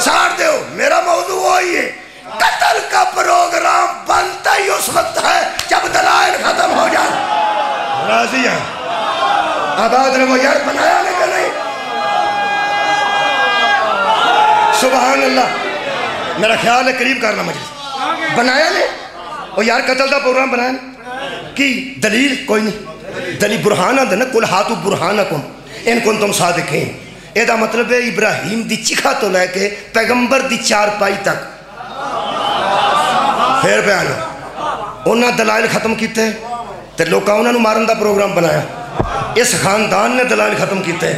साड़ दो मेरा मौजू वही है कतल का प्रोग्राम बनता ही उस वक्त है जब दलाल खत्म हो जाए। राज़ी है। आबाद ने वो यार बनाया नहीं नहीं? सुबह अल्लाह मेरा ख्याल है करीब करना मुझे। बनाया ने और यार कतल का प्रोग्राम बनाया ने कि दलील कोई नहीं। दलील बुरहाना दे ना कुल हाथ बुरहाना कुम। इन कुन तुम सादिक हैं यदा मतलब है इब्राहिम की चिखा तो लैके पैगंबर की चारपाई तक। फिर बयान उन्हें दलाइल खत्म किए तो लोग उन्होंने मारन का प्रोग्राम बनाया। इस खानदान ने दलाइल खत्म किए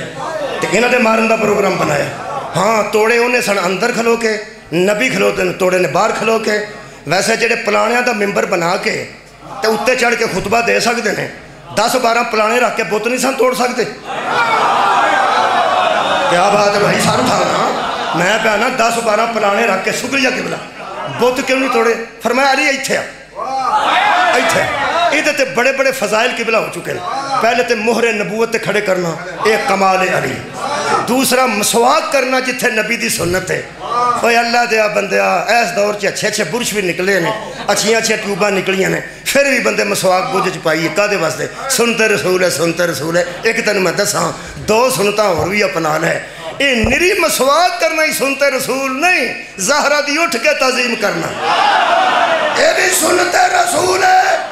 तो इन्होंने मारन का प्रोग्राम बनाया। हाँ तोड़े उन्हें सन अंदर खलो के, नबी खलोते तोड़े ने बहर खलो के। वैसे जेडे पुलाण का मैंबर बना के तो उत्ते चढ़ के खुतबा दे सकते हैं दस बारह पुलाने रख के बुत नहीं सन तोड़ सकते क्या बात है भाई सारू था मैं पैना दस बारह पुलाने रख के शुक्रिया किबला। बुत क्यों नहीं तोड़े? फरमाया अरे इतने इतने ये बड़े बड़े फजायल किबला हो चुके हैं पहले तो मोहरे नबूत खड़े करना एक कमाल अली। दूसरा मसवाक करना जिथे नबी की सुनत है। और अल्लाह दया बंद इस दौर च अच्छे अच्छे बुरश भी निकले ने अच्छी अच्छी ट्यूबा निकलिया ने फिर भी बंदे मसवाक बुझ च पाई कहते वास्ते? सुनते रसूल है सुनते रसूल है। एक तेन मैं दसा दो सुनता होर भी अपना है। ये निरी मसवात करना ही सुनते रसूल नहीं, जहरा दी उठ के तजीम करना। ये भी सुनते रसूल है।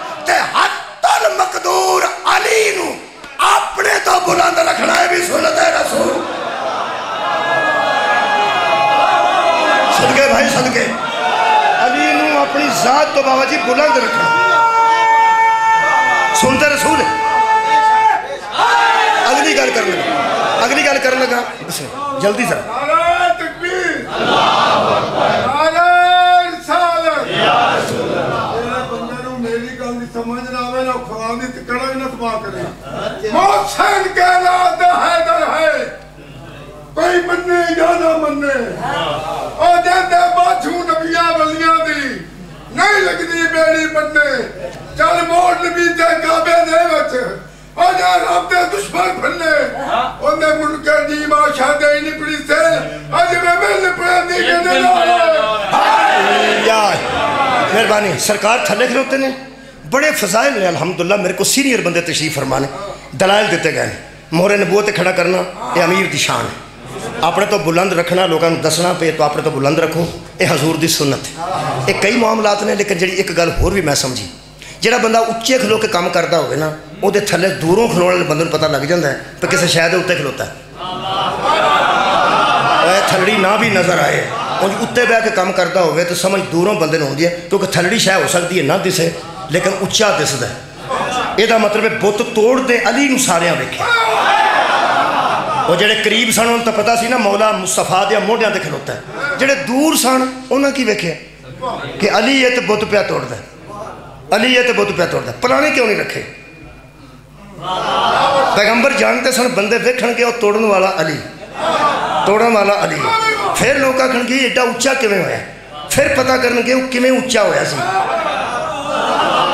जल्दी सर सरकार थले खलोते ने बड़े फजाइल ने अलहमदुल्ला मेरे को सीनियर बंदे तशरीफ फरमाने दलाइल दिते गए ने मोहरे नबूत खड़ा करना ये अमीर दी शान है अपने तो बुलंद रखना लोगों को दसना पे तो अपने तो बुलंद रखो ये हजूर दी सुन्नत है ये कई मामलात ने लेकिन जी एक गल होर भी मैं समझी ਜਿਹੜਾ ਬੰਦਾ ਉੱਚੇ ਖਲੋ ਕੇ ਕੰਮ ਕਰਦਾ ਹੋਵੇ ਨਾ ਉਹਦੇ ਥੱਲੇ ਦੂਰੋਂ ਖਲੋਣ ਵਾਲੇ ਬੰਦੇ ਨੂੰ ਪਤਾ ਲੱਗ ਜਾਂਦਾ ਹੈ ਕਿ ਕਿਸੇ ਸ਼ਾਇਦ ਉੱਤੇ ਖਲੋਤਾ ਹੈ ਓਏ ਥੱਲੜੀ ਨਾ ਵੀ ਨਜ਼ਰ ਆਏ उन उत्ते बह के काम करता हो तो समझ दूरों बंद आँदी है क्योंकि थलड़ी शायद हो सकती है ना दिसे, लेकिन उच्चा दिसद यह मतलब है बुत तोड़ते अली न सारे वेखे। और जोड़े करीब सन उन्होंने तो पता से ना, मौला मुस्तफ़ा दिया मोढ़िया खलोता है जोड़े दूर सन, उन्हें की वेखे कि अली ये तो बुत पिया तोड़ता अली ये तो बुत पिया तोड़ता पुराने क्यों नहीं रखे पैगंबर जानते सन, बंदे वेखन के तोड़न वाला अली। ਤੋੜਨ ਵਾਲਾ ਅਲੀ ਤੋੜਨ ਵਾਲਾ ਅਲੀ ਫਿਰ ਲੋਕ ਆਖਣਗੇ ਇਹ ਏਡਾ ਉੱਚਾ ਕਿਵੇਂ ਹੋਇਆ ਫਿਰ ਪਤਾ ਕਰਨਗੇ ਉਹ ਕਿਵੇਂ ਉੱਚਾ ਹੋਇਆ ਸੀ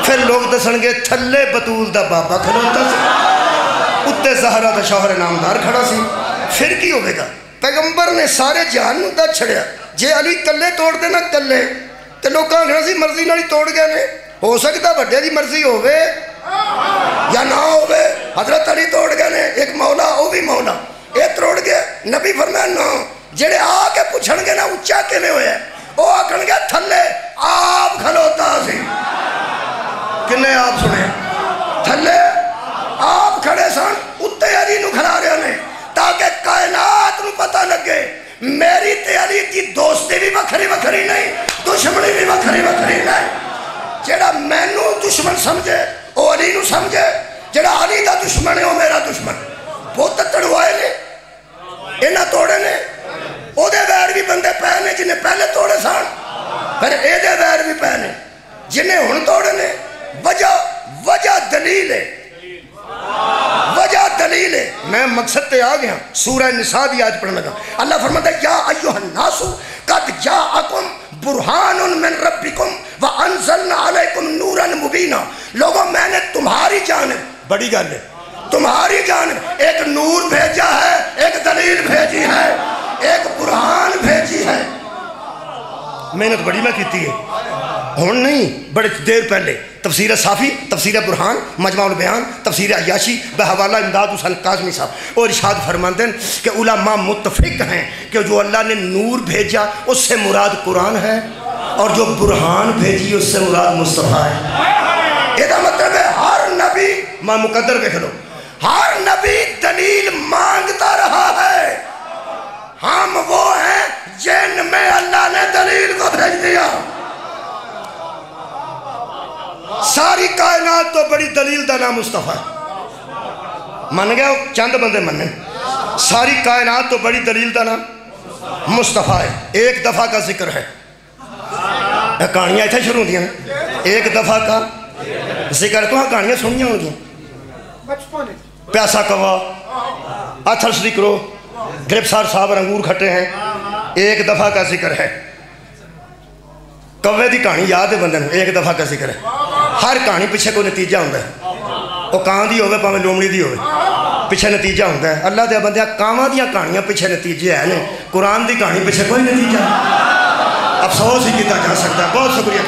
ਫਿਰ ਲੋਕ ਦੱਸਣਗੇ ਥੱਲੇ ਬਤੂਲ ਦਾ ਬਾਬਾ ਖਲੋਤਾ ਸੀ ਉੱਤੇ ਜ਼ਹਰਾ ਦਾ ਸ਼ੌਹਰ ਨਾਮਦਾਰ ਖੜਾ ਸੀ ਫਿਰ ਕੀ ਹੋਵੇਗਾ ਪੈਗੰਬਰ ਨੇ ਸਾਰੇ ਜਹਾਨ ਨੂੰ ਦੱਸ ਛੜਿਆ ਜੇ ਅਲੀ ਕੱਲੇ ਤੋੜਦੇ ਨਾ ਕੱਲੇ ਤੇ ਲੋਕਾਂ ਆਖਣਾ ਸੀ ਮਰਜ਼ੀ ਨਾਲ ਹੀ ਤੋੜ ਗਏ ਨੇ ਹੋ ਸਕਦਾ ਵੱਡੇ ਦੀ ਮਰਜ਼ੀ ਹੋਵੇ ਜਾਂ ਨਾ ਹੋਵੇ ਹਜ਼ਰਤ ਅਲੀ ਤੋੜ ਗਏ ਨੇ ਇੱਕ ਮੌਲਾ ਉਹ ਵੀ ਮੌਲਾ ਇਹ ਤੋੜ ਗਏ ਨਬੀ ਫਰਮਾਇਆ ਨਾ ਜਿਹੜੇ ਆ ਕੇ ਪੁੱਛਣਗੇ ਨਾ ਉੱਚਾ ਕਿਵੇਂ ਹੋਇਆ ਉਹ ਆਖਣਗੇ ਥੱਲੇ ਆਪ ਖਲੋਤਾ ਸੀ ਕਿੰਨੇ ਆਪ ਸੁਣੇ ਥੱਲੇ ਆਪ ਖੜੇ ਸਨ ਉੱਤੇ ਅਲੀ ਨੂੰ ਖੜਾ ਰਿਆ ਨੇ ਤਾਂ ਕਿ ਕਾਇਨਾਤ ਨੂੰ ਪਤਾ ਲੱਗੇ ਮੇਰੀ ਤੇ ਅਲੀ ਦੀ ਦੋਸਤੀ ਵੀ ਵੱਖਰੀ ਵੱਖਰੀ ਨਹੀਂ ਦੁਸ਼ਮਣੀ ਵੀ ਵੱਖਰੀ ਵੱਖਰੀ ਨਹੀਂ ਜਿਹੜਾ ਮੈਨੂੰ ਦੁਸ਼ਮਣ ਸਮਝੇ ਉਹ ਅਲੀ ਨੂੰ ਸਮਝੇ ਜਿਹੜਾ ਅਲੀ ਦਾ ਦੁਸ਼ਮਣ ਹੈ ਉਹ ਮੇਰਾ ਦੁਸ਼ਮਣ इन्हें तोड़े ने। वैर भी बंदे पै ने, जिन्हें पहले तोड़े सन फिर वैर भी पै ने, जिन्हें हूँ तोड़े ने। वजह वजह दलील है। वजह दलील है। मैं मकसद आ गया, सूरह आज पढ़ने लगा। अल्लाह या अयो नासु, कद जा अकुम बुरहान मिन रब्बिकुम व अनजलना अलैकुम नूरन मुबीना। लोगों, मैंने तुम्हारी जान बड़ी गल है। तुम्हारी जान एक नूर भेजा है, एक दलील भेजी है, एक बुरहान भेजी है। मेहनत बड़ी मैं की है। हूँ नहीं, बड़े देर पहले। तफसीर साफ़ी, तफसीर बुरहान मजमा बयान, तफसीर अयाशी, बहवाला इमदाद हुसन काजमी साहब। और इशाद फरमाते कि उलमा मुतफिक हैं कि जो अल्लाह ने नूर भेजा, उससे मुराद कुरान है, और जो बुरहान भेजी, उससे मुराद मुस्तफ़ा है। यदा मतलब है, हर नबी, माँ मुकदर देख लो। हर नबी दलील माँगता रहा है। हम वो हैं जिन में अल्लाह ने दलील को भेज दिया। सारी कायनात तो बड़ी दलील का नाम मुस्तफ़ा मन गया, चंद बंदे मने सारी कायनात तो बड़ी दलील का नाम मुस्तफ़ा है। एक दफ़ा का ज़िक्र है। कहानियाँ इतने शुरू होंगे एक दफ़ा का ज़िक्र तो कहानियाँ सुनिया होंगी प्यासा कवा अथर श्री करो। गिरफ़्तार साहब अंगूर खट्टे हैं। एक दफ़ा का ज़िक्र है। कवे की कहानी याद है बंदे एक दफ़ा का ज़िक्र है। हर कहानी पिछे कोई नतीजा होंगे वह कां की हो भावें लोमड़ी की हो पिछे नतीजा होंगे अल्लाह के बंद, कावं दहानियाँ पिछे नतीजे है कुरान की कहानी पिछे कोई नतीजा अफसोस ही किया जा सकता बहुत शुक्रिया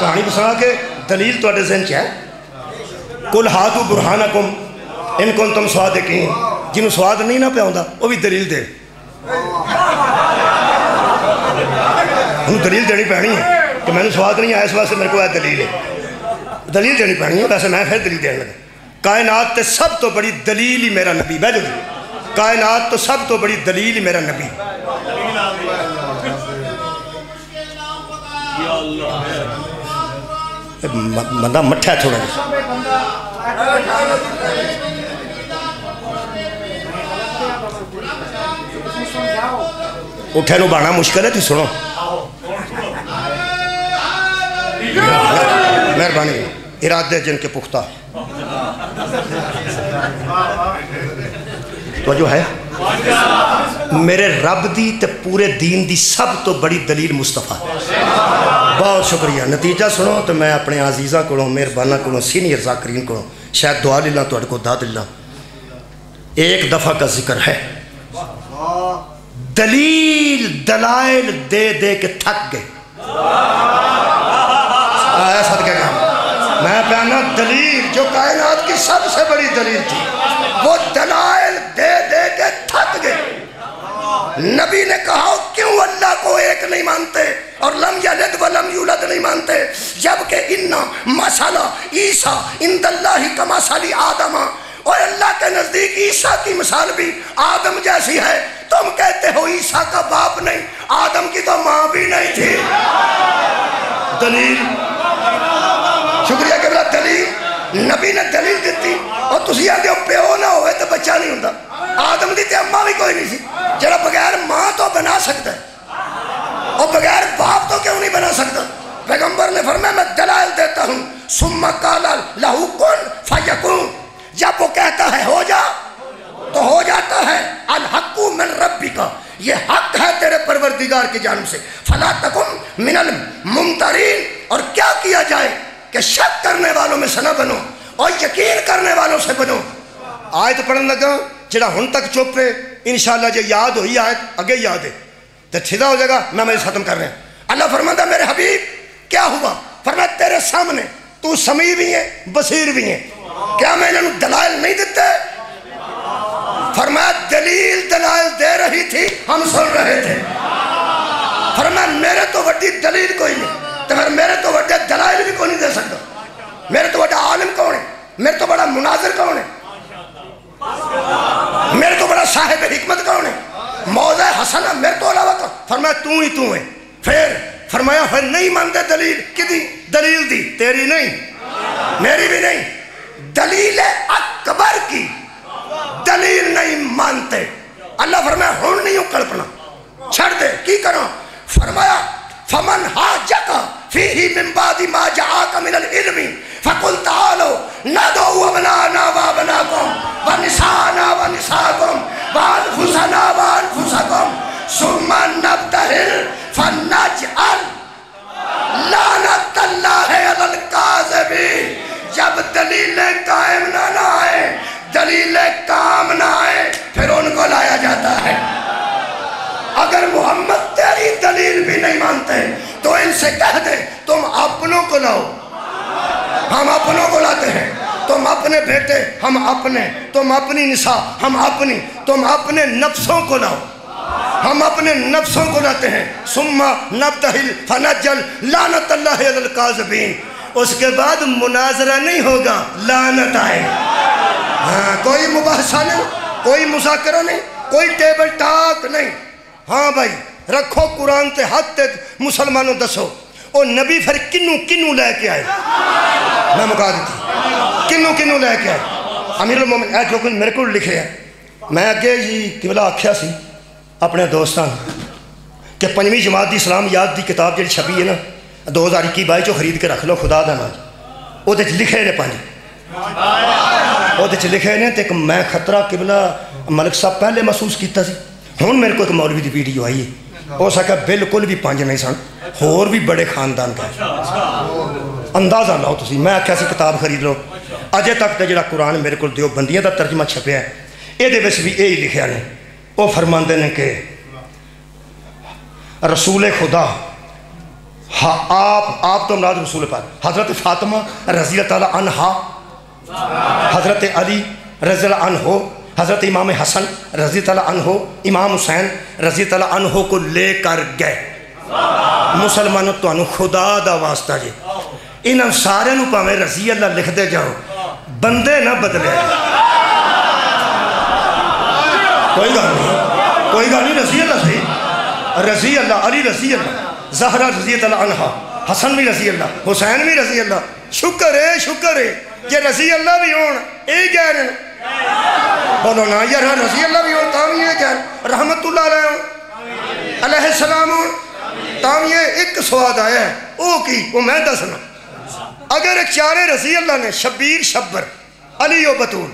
कहानी सुना के दलील थोड़े जहन च है। कुल हाथ बुरहाना कुम इन कौन तुम स्वाद की जिन्होंने स्वाद नहीं ना पिया वो भी दलील दे। दलील देनी पैनी है कि मैंने स्वाद नहीं आया इस वास्ते मेरे को दलील है। दलील देनी पैनी है वैसे मैं फिर दलील देने लगा। कायनात तो सब तो बड़ी दलील ही मेरा नबी बह जो। कायनात तो सब तो बड़ी दलील ही मेरा नबी। बंदा मठा थोड़ा। उठे नु बाना मुश्किल है तू सुनो मेहरबानी, इरादे जिनके पुख्ता. तो जो है? मेरे रब दी ते पूरे दीन दी सब तो बड़ी दलील मुस्तफ़ा बहुत शुक्रिया। नतीजा सुनो तो मैं अपने आजीज़ा को मेहरबाना को सीनियर जाकरीन को शायद दुआ लीला थोड़े को दाद लीला। एक दफ़ा का ज़िक्र है। दलील, दलाइल दे दे के थक गए। मैं कहना दलील जो कायनात की सबसे बड़ी दलील थी, वो दलाइल दे दे के थक गए। नबी ने कहा, क्यों अल्लाह को एक नहीं मानते और लम यलिद व लम यूलद नहीं मानते? जबकि इन्ना मसाला ईसा इंदल्लाही का मसाली आदमा। और अल्लाह के नज़दीक ईसा की मिसाल भी आदम जैसी है। तुम कहते हो ईसा का बाप नहीं, आदम की तो माँ भी नहीं थी। दलील। शुक्रिया के दलील, नबी ने दलील दी और तुम आते हो प्यो ना से। फला तकुम मिनल मुमतरीन। और क्या किया जाए कि शक करने वालों में से न बनो और यकीन करने वालों से बनो। आयत पढ़ने लगा, जरा हूँ तक चुप है इनशाला जो याद हुई आयत अगे याद है। तो सीधा हो जाएगा, मैं मेरे खत्म कर रहे हैं। अल्लाह फरमाता मेरे हबीब, क्या हुआ? फरमा तेरे सामने तू समी भी है, बसीर भी है। क्या मैं इन्होंने दलाल नहीं देते? फरमाया, दलील दलाल दे रही थी, हम सुन रहे थे। फरमाया मेरे तो वड्डी दलील कोई नहीं। तो फिर मेरे तो वड्डे दलाल भी कोई नहीं दे सकता। मेरे तो वड्डा आलिम कौन है? मेरे तो बड़ा मुनाजिर कौन है? मेरे तो बड़ा साहेब हिकमत कौन है? मौजा हसन मेरे तो अलावा कौन? फरमाया, तू ही तू है। फिर फरमाया, फिर नहीं मानते दलील कि दलील दी, तेरी नहीं, मेरी भी नहीं। दलील अकबर की। दलील नहीं मानते। अल्लाह फरमाया हूँ नहीं कल्पना। छड़ दे, की करो? फरमाया, फमन हा जका फीही मिन बादी मा जाआका मिनल इल्मी फकुल तालो नदो अबनाना व अबनाकुम व निसाना व अनफुसाकुम वानफुसना वानफुसकुम सुम्मा नब्तहिल फन्नजअल, लानतल्लाह अलल काज़िबीन जब दलीलें कायम ना ना आए, दलीलें काम ना आए, फिर उनको लाया जाता है। अगर मोहम्मद तेरी दलील भी नहीं मानते तो इनसे कह दे, तुम अपनों को लाओ। हम अपनों को लाते हैं। तुम अपने बेटे, हम अपने। तुम अपनी निशा हम अपनी। तुम अपने नफ्सों को लाओ। हम अपने नफ्सों को लाते हैं। सुम्मा नबतहिल फनजल लानत काज़िबीन। उसके बाद मुनाजरा नहीं होगा, लानत आए। हाँ कोई मुबासा नहीं, कोई मुजाकरा नहीं, कोई टेबल टाक नहीं। हाँ भाई, रखो कुरान ते हाथ ते मुसलमानों दसो। और नबी फिर किनू किनू लैके आए। मैं मुका दी किनू किनू लैके आए। अमीर मोमिन ए जो मेरे को लिखे है। मैं अगे जी किबला आख्या सी, अपने दोस्तों कि पंजवी जमात की सलाम याद की किताब जी छपी है ना, दो हज़ार इक्की बाई चो खरीद के रख लो, खुदा का नाम। वो लिखे ने पाँच वो लिखे ने तो एक मैं खतरा किबला मलिक साहब पहले महसूस किया हूँ मेरे को एक मौलवी की वीडियो आई। हाँ। है। हो सका बिल्कुल भी पंज नहीं सन अच्छा। होर भी बड़े खानदान का अच्छा, अच्छा। अंदाज़ा लाओ तुम मैं आख्या किताब खरीद लो। अजे तक तो जो कुरान मेरे को दो बंदियों का तर्जमा छपया ये भी यही लिखा ने वह फरमाते हैं कि रसूल खुदा हा आप आप तो नाज रसूल पर हज़रत फातमा रज़ी तला अन हा हज़रत अली रजील अन हो हज़रत इमाम हसन रज़ी ताला अन हो इमाम हुसैन रज़ी ताला अन हो को लेकर गए। मुसलमानों तो खुदा दा वास्ता जी। इन सारे भावें रज़ी अल्लाह लिखते जाओ। बंदे ना बदले। कोई गल नहीं, कोई गल नहीं रज़ी अल्लाह सही। रज़ी अल्लाह अली रज़ी अल्लाह जहरा रज़ी अल्लाह अनहा, हसन भी रज़ी अल्लाह हुसैन भी रज़ी अल्लाह शुक्र है शुक्र है जे रज़ी अल्लाह भी होन यही कह रहे हैं। बोलो ना यार रज़ी अल्लाह भी होन तां भी ये कह रहमतुल्लाह अलैह। होन अलैहि सलाम। होन तां ये एक स्वाद आया है। वो की, वो मैं दसना। अगर चारे रज़ी अल्लाह ने शबीर शब्बर, अली ओ बतूल,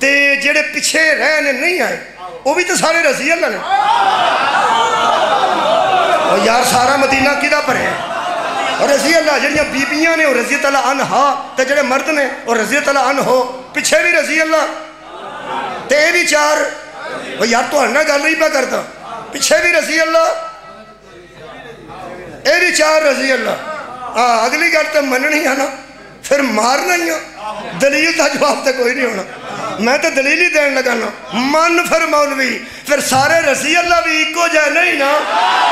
ते जेड़े पिछे रह ने नहीं आए, वो भी तो सारे रज़ी अल्लाह ने। यार, सारा मदीना किदा भरे और रज़ी अल्लाह, जड़ियाँ बीबियाँ ने रज़ी तला अन हा, ते जेड़े मर्द ने रज़ी तला अन हो। पिछे भी रज़ी अल्लाह, ते ये भी चार। ओ यार तो ना गल नहीं पा करता पिछे भी रज़ी अल्लाह ये भी चार रज़ी अल्लाह। हाँ अगली गल तो मननी है ना, फिर मारना ही दलील का जवाब तो कोई नहीं होना। मैं तो दलील ही देन लगा ना। मन फिर मौलवी, फिर सारे रसी अल्लाह भी इको जाए नहीं ना हाँ,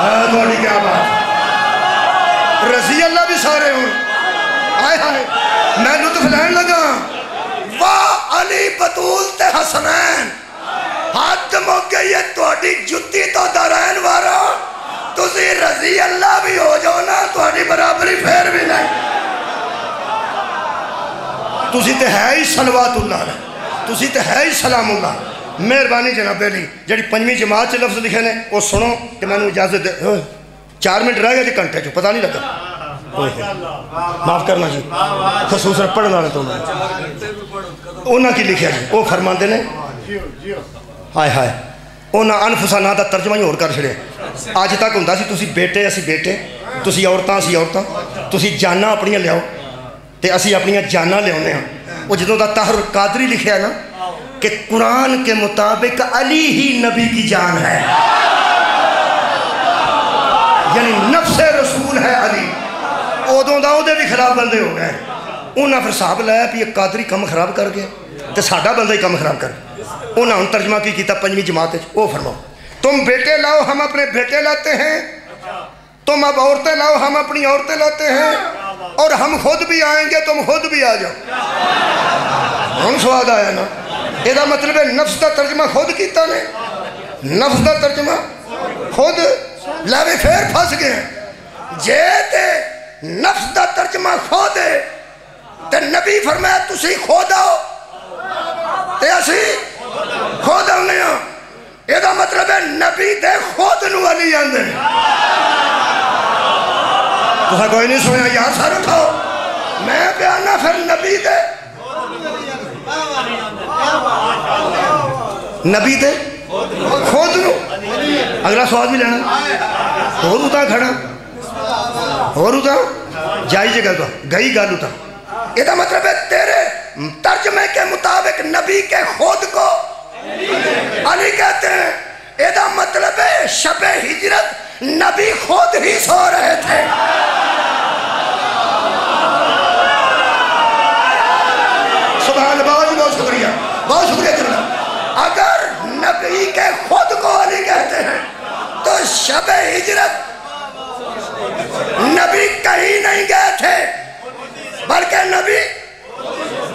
थोड़ी क्या बात? रज़ी अल्लाह भी सारे हो। आए हाय। मैं लुत्फ लैन लगा। वाह, अली बतूल ते हसनैन हद मौके ये थोड़ी जुत्ती तो दरैन वारा। तुसी रज़ी अल्लाह भी हो जाओ ना थोड़ी बराबरी फेर भी नहीं। तुसी ते है ही सलवातुल्लाह तुसी ते है ही सलामुल्लाह। ਮਿਹਰਬਾਨੀ ਜਨਾਬੇ ਲਈ ਜਿਹੜੀ ਪੰਜਵੀਂ ਜਮਾਤ ਚ ਲਫ਼ਜ਼ ਲਿਖੇ ਨੇ ਉਹ ਸੁਣੋ ਤੇ ਮੈਨੂੰ ਇਜਾਜ਼ਤ ਦੇ ਓਏ, ਚਾਰ ਮਿੰਟ ਰਹਿ ਗਏ ਜੀ ਘੰਟੇ ਚ ਪਤਾ ਨਹੀਂ ਲੱਗਾ। ਮਾਫ ਕਰਨਾ ਜੀ। ਖਸੂਸਨ ਪੜਨ ਵਾਲੇ ਤੋਂ ਉਹਨਾਂ ਕੀ ਲਿਖਿਆ ਜੀ? ਉਹ ਫਰਮਾਉਂਦੇ ਨੇ। ਹਾਏ ਹਾਏ। ਉਹਨਾਂ ਅਨਫੁਸਾ ਨਾਂ ਦਾ ਤਰਜਮਾ ਹੀ ਹੋਰ ਕਰ ਛੜਿਆ ਅੱਜ ਤੱਕ ਹੁੰਦਾ ਸੀ ਤੁਸੀਂ ਬੇਟੇ ਅਸੀਂ ਬੇਟੇ। ਤੁਸੀਂ ਔਰਤਾਂ ਅਸੀਂ ਔਰਤਾਂ। ਤੁਸੀਂ ਜਾਨਾਂ ਆਪਣੀਆਂ ਲਿਆਓ। ਤੇ ਅਸੀਂ ਆਪਣੀਆਂ ਜਾਨਾਂ ਲਿਆਉਂਦੇ ਹਾਂ। ਉਹ ਜਦੋਂ ਦਾ ਤਾਹਰ ਕਾਦਰੀ ਲਿਖਿਆ ਨਾ कि कुरान के मुताबिक अली ही नबी की जान है। यानी नफ्स रसूल है अली। उदों का भी खराब बंदे हो गए। उन्हें फिर हिसाब लाया भी एक कादरी कम खराब कर गया तो साढ़ा बंदा ही कम खराब कर। उन्हें हम तर्जमा की किया पंजी जमात वो फरमाओ, तुम बेटे लाओ, हम अपने बेटे लाते हैं। तुम अब औरतें लाओ, हम अपनी औरतें लाते हैं। और हम खुद भी आएँगे, तुम खुद भी आ जाओ। हम स्वाद आया ना। ਇਹਦਾ ਮਤਲਬ ਹੈ ਨਫਸ ਦਾ ਤਰਜਮਾ ਖੁਦ ਕੀਤਾ ਨੇ ਨਫਸ ਦਾ ਤਰਜਮਾ ਖੁਦ ਲਾਵੇ ਫੇਰ ਫਸ ਗਏ ਜੇ ਤੇ ਨਫਸ ਦਾ ਤਰਜਮਾ ਖੁਦ ਹੈ ਤੇ ਨਬੀ ਫਰਮਾਇਆ ਤੁਸੀਂ ਖੁਦ ਆਓ ਤੇ ਅਸੀਂ ਖੁਦ ਆਉਂਦੇ ਆ ਇਹਦਾ ਮਤਲਬ ਹੈ ਨਬੀ ਦੇ ਖੁਦ ਨੂੰ ਅਲੀ ਆਂਦੇ ਨੇ ਤੁਸੀਂ ਕੋਈ ਨਹੀਂ ਸੁਣਿਆ ਯਾਰ ਸਾਰੇ ਉਠਾਓ ਮੈਂ ਬਿਆਨਾ ਫਿਰ ਨਬੀ ਦੇ नबी दे खुद नु अगला सवाल भी लेना होर उता खड़ा होर उता जाई जगह तो गई गल उता ਇਹਦਾ मतलब है तेरे तर्जमे के मुताबिक नबी के खुद को अली कहते हैं ਇਹਦਾ मतलब है शबे हिजरत नबी खुद ही सो रहे थे सुबह बहुत बहुत शुक्रिया बहुत शुक्रिया करना अगर नबी के खुद को अली कहते हैं। तो शब हिजरत नबी कहीं नहीं गए थे बल्कि नबी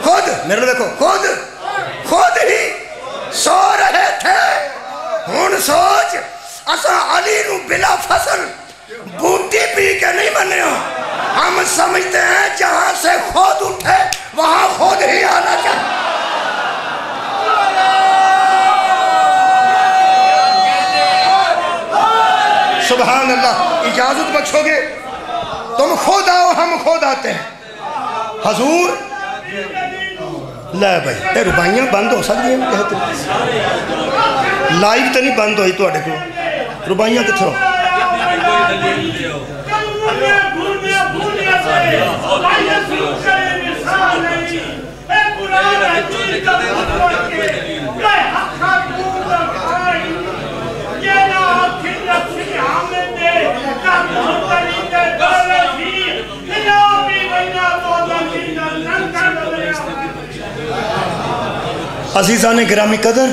खुद मेरे देखो। खुद खुद ही सो रहे थे। हूँ सोच असा अली नु बिला फ़सल बूटी पी के नहीं मने हम समझते हैं जहाँ से खुद उठे वहाँ खुद ही आना चाहिए। सुबहान अल्लाह इजाज़त बख्शोगे? तुम खुद आओ, हम खुद आते हैं। हजूर, ले भाई ये रुबाइयाँ बंद हो सकती कहते लाइव तो नहीं बंद हुई थोड़े को रुबाइयाँ कितों अजीजा ने ग्रामी कदर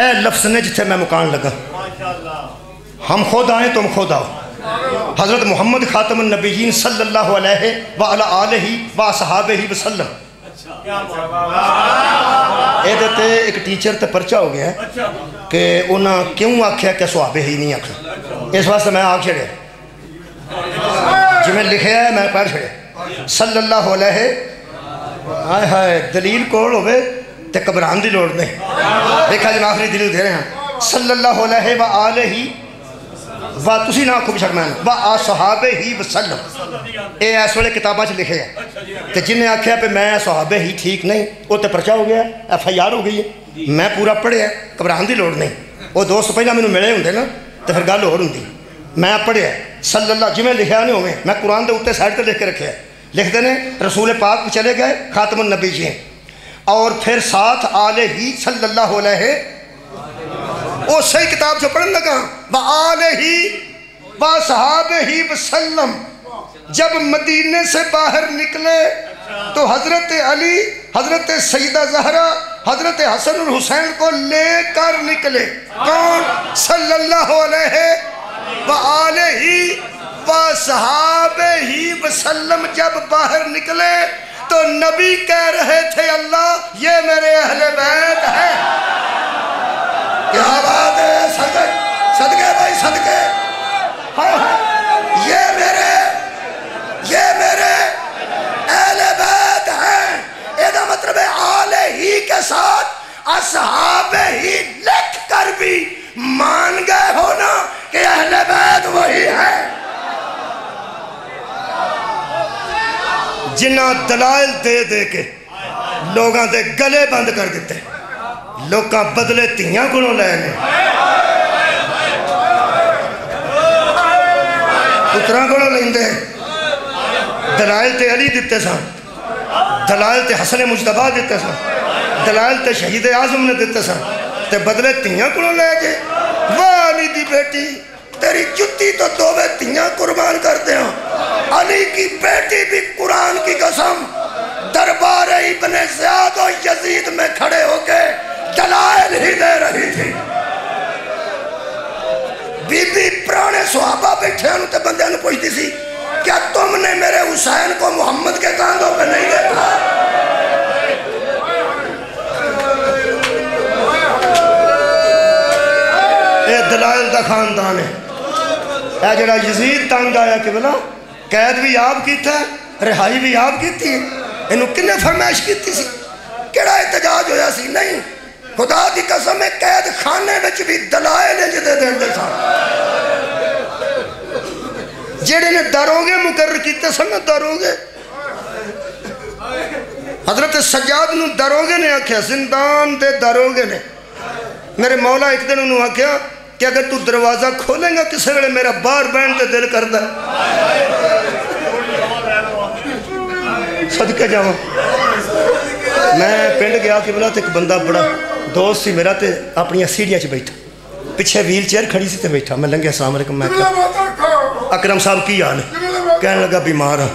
ए लफ्स ने जिथे मैं मुकान लगा। हम खुद आए, तुम खुद आओ। हज़रत मोहम्मद खातम नबीन सल्ला ही वसलम एक टीचर तो परचा हो गया कि उन्हें क्यों आख्या क्या सुहाबे ही नहीं आखना? इस वास्ते मैं आग छड़े। जिमें लिखे है, मैं पढ़ छड़े। सल्ला हो है हाय हाय, दलील कोल हो घबराने की लड़ नहीं। देखा जी, मैं आखिरी दलील दे रहे। हैं सल्ला हो है व आ ही वाह तुम ना खूब शर्मा व आ सुहाबे ही वसलम ये इस वे किताबा च लिखे है। तो जिन्हें आख्या भी मैं सुहाबे ही ठीक नहीं वो तो परचा हो गया, एफ़ आई आर हो गई है। मैं पूरा पढ़िया घबराने की लड़ नहीं। वो दोस्त, पहला मैं मिले होंगे ना तो फिर गल होर होंगी मैं पढ़िया सल्ला जिमें लिखा नहीं होवे। मैं कुरान के उत्ते साइड पर लिख के रखे लिखते ने, रसूल पाक चले गए खातम नबी जी और फिर साथ आले ही सल्ला वो सही किताब से पढ़ने लगा। व आले ही, व सहाब ही वसलम जब मदीने से बाहर निकले तो हज़रत अली, हज़रत सईदा जहरा, हज़रत हसन हुसैन को लेकर निकले। कौन? सल्लल्लाहु अलैहि व आले ही ही वसल्लम। जब बाहर निकले तो नबी कह रहे थे, अल्लाह, ये मेरे अहले बैत है। क्या बात है, सदके सदके भाई, सदके। हाय हाय। ये मेरे ये मेरे के साथ असहाब ही लिख कर भी मान गए हो ना कि अहले बैत वही है। जिन्ना दलाल दे दे के लोगों के गले बंद कर दिते लोग बदले धियाँ को ले ने पुत्रा कोलों लेंदे। दलाल ते अली दिते सन दलाल ते हसन मुशतबा दिते सन दलाल ते शहीद आज़म ने दिते सन। ते बदले धियाँ कोलों ले के वाह अली दी बेटी, तेरी जुत्ती तो दोवे धियाँ कुर्बान करते हैं। अली की बेटी भी कुरान की कसम, दरबार इब्ने ज़ियाद और यजीद में खड़े होके दलाइल ही दे रही थी। बीबी, पुराने सुहाबा बैठे ते बंदे खानदान है। यह जरा यजीद तंग आया कि बोला कैद भी आप किया रिहाई भी आप की इन किन्ने फरमाइश की कि एहतजाज होया नहीं। खुदा की कसम है, कैद खाने भी दलाए ने जिद दिन जेड़े ने दरोगे मुकर किए सन दरोगे। हज़रत सजाद न ने आख्या जिंदान दे दरोगे ने। मेरे मौला एक दिन उन्होंने आख्या कि अगर तू दरवाज़ा खोलेगा, किसी वे मेरा बाहर बहन तो दिल कर सदके जावा। मैं पिंड गया कि बला तो एक बंदा बड़ा दोस्त सी मेरा तो अपन सीढ़िया च बैठा। पिछे व्हील चेयर खड़ी सी तो बैठा। मैं लंघिया सामने मैं अकरम साहब, की हाल है? कहन लगा, बीमार हाँ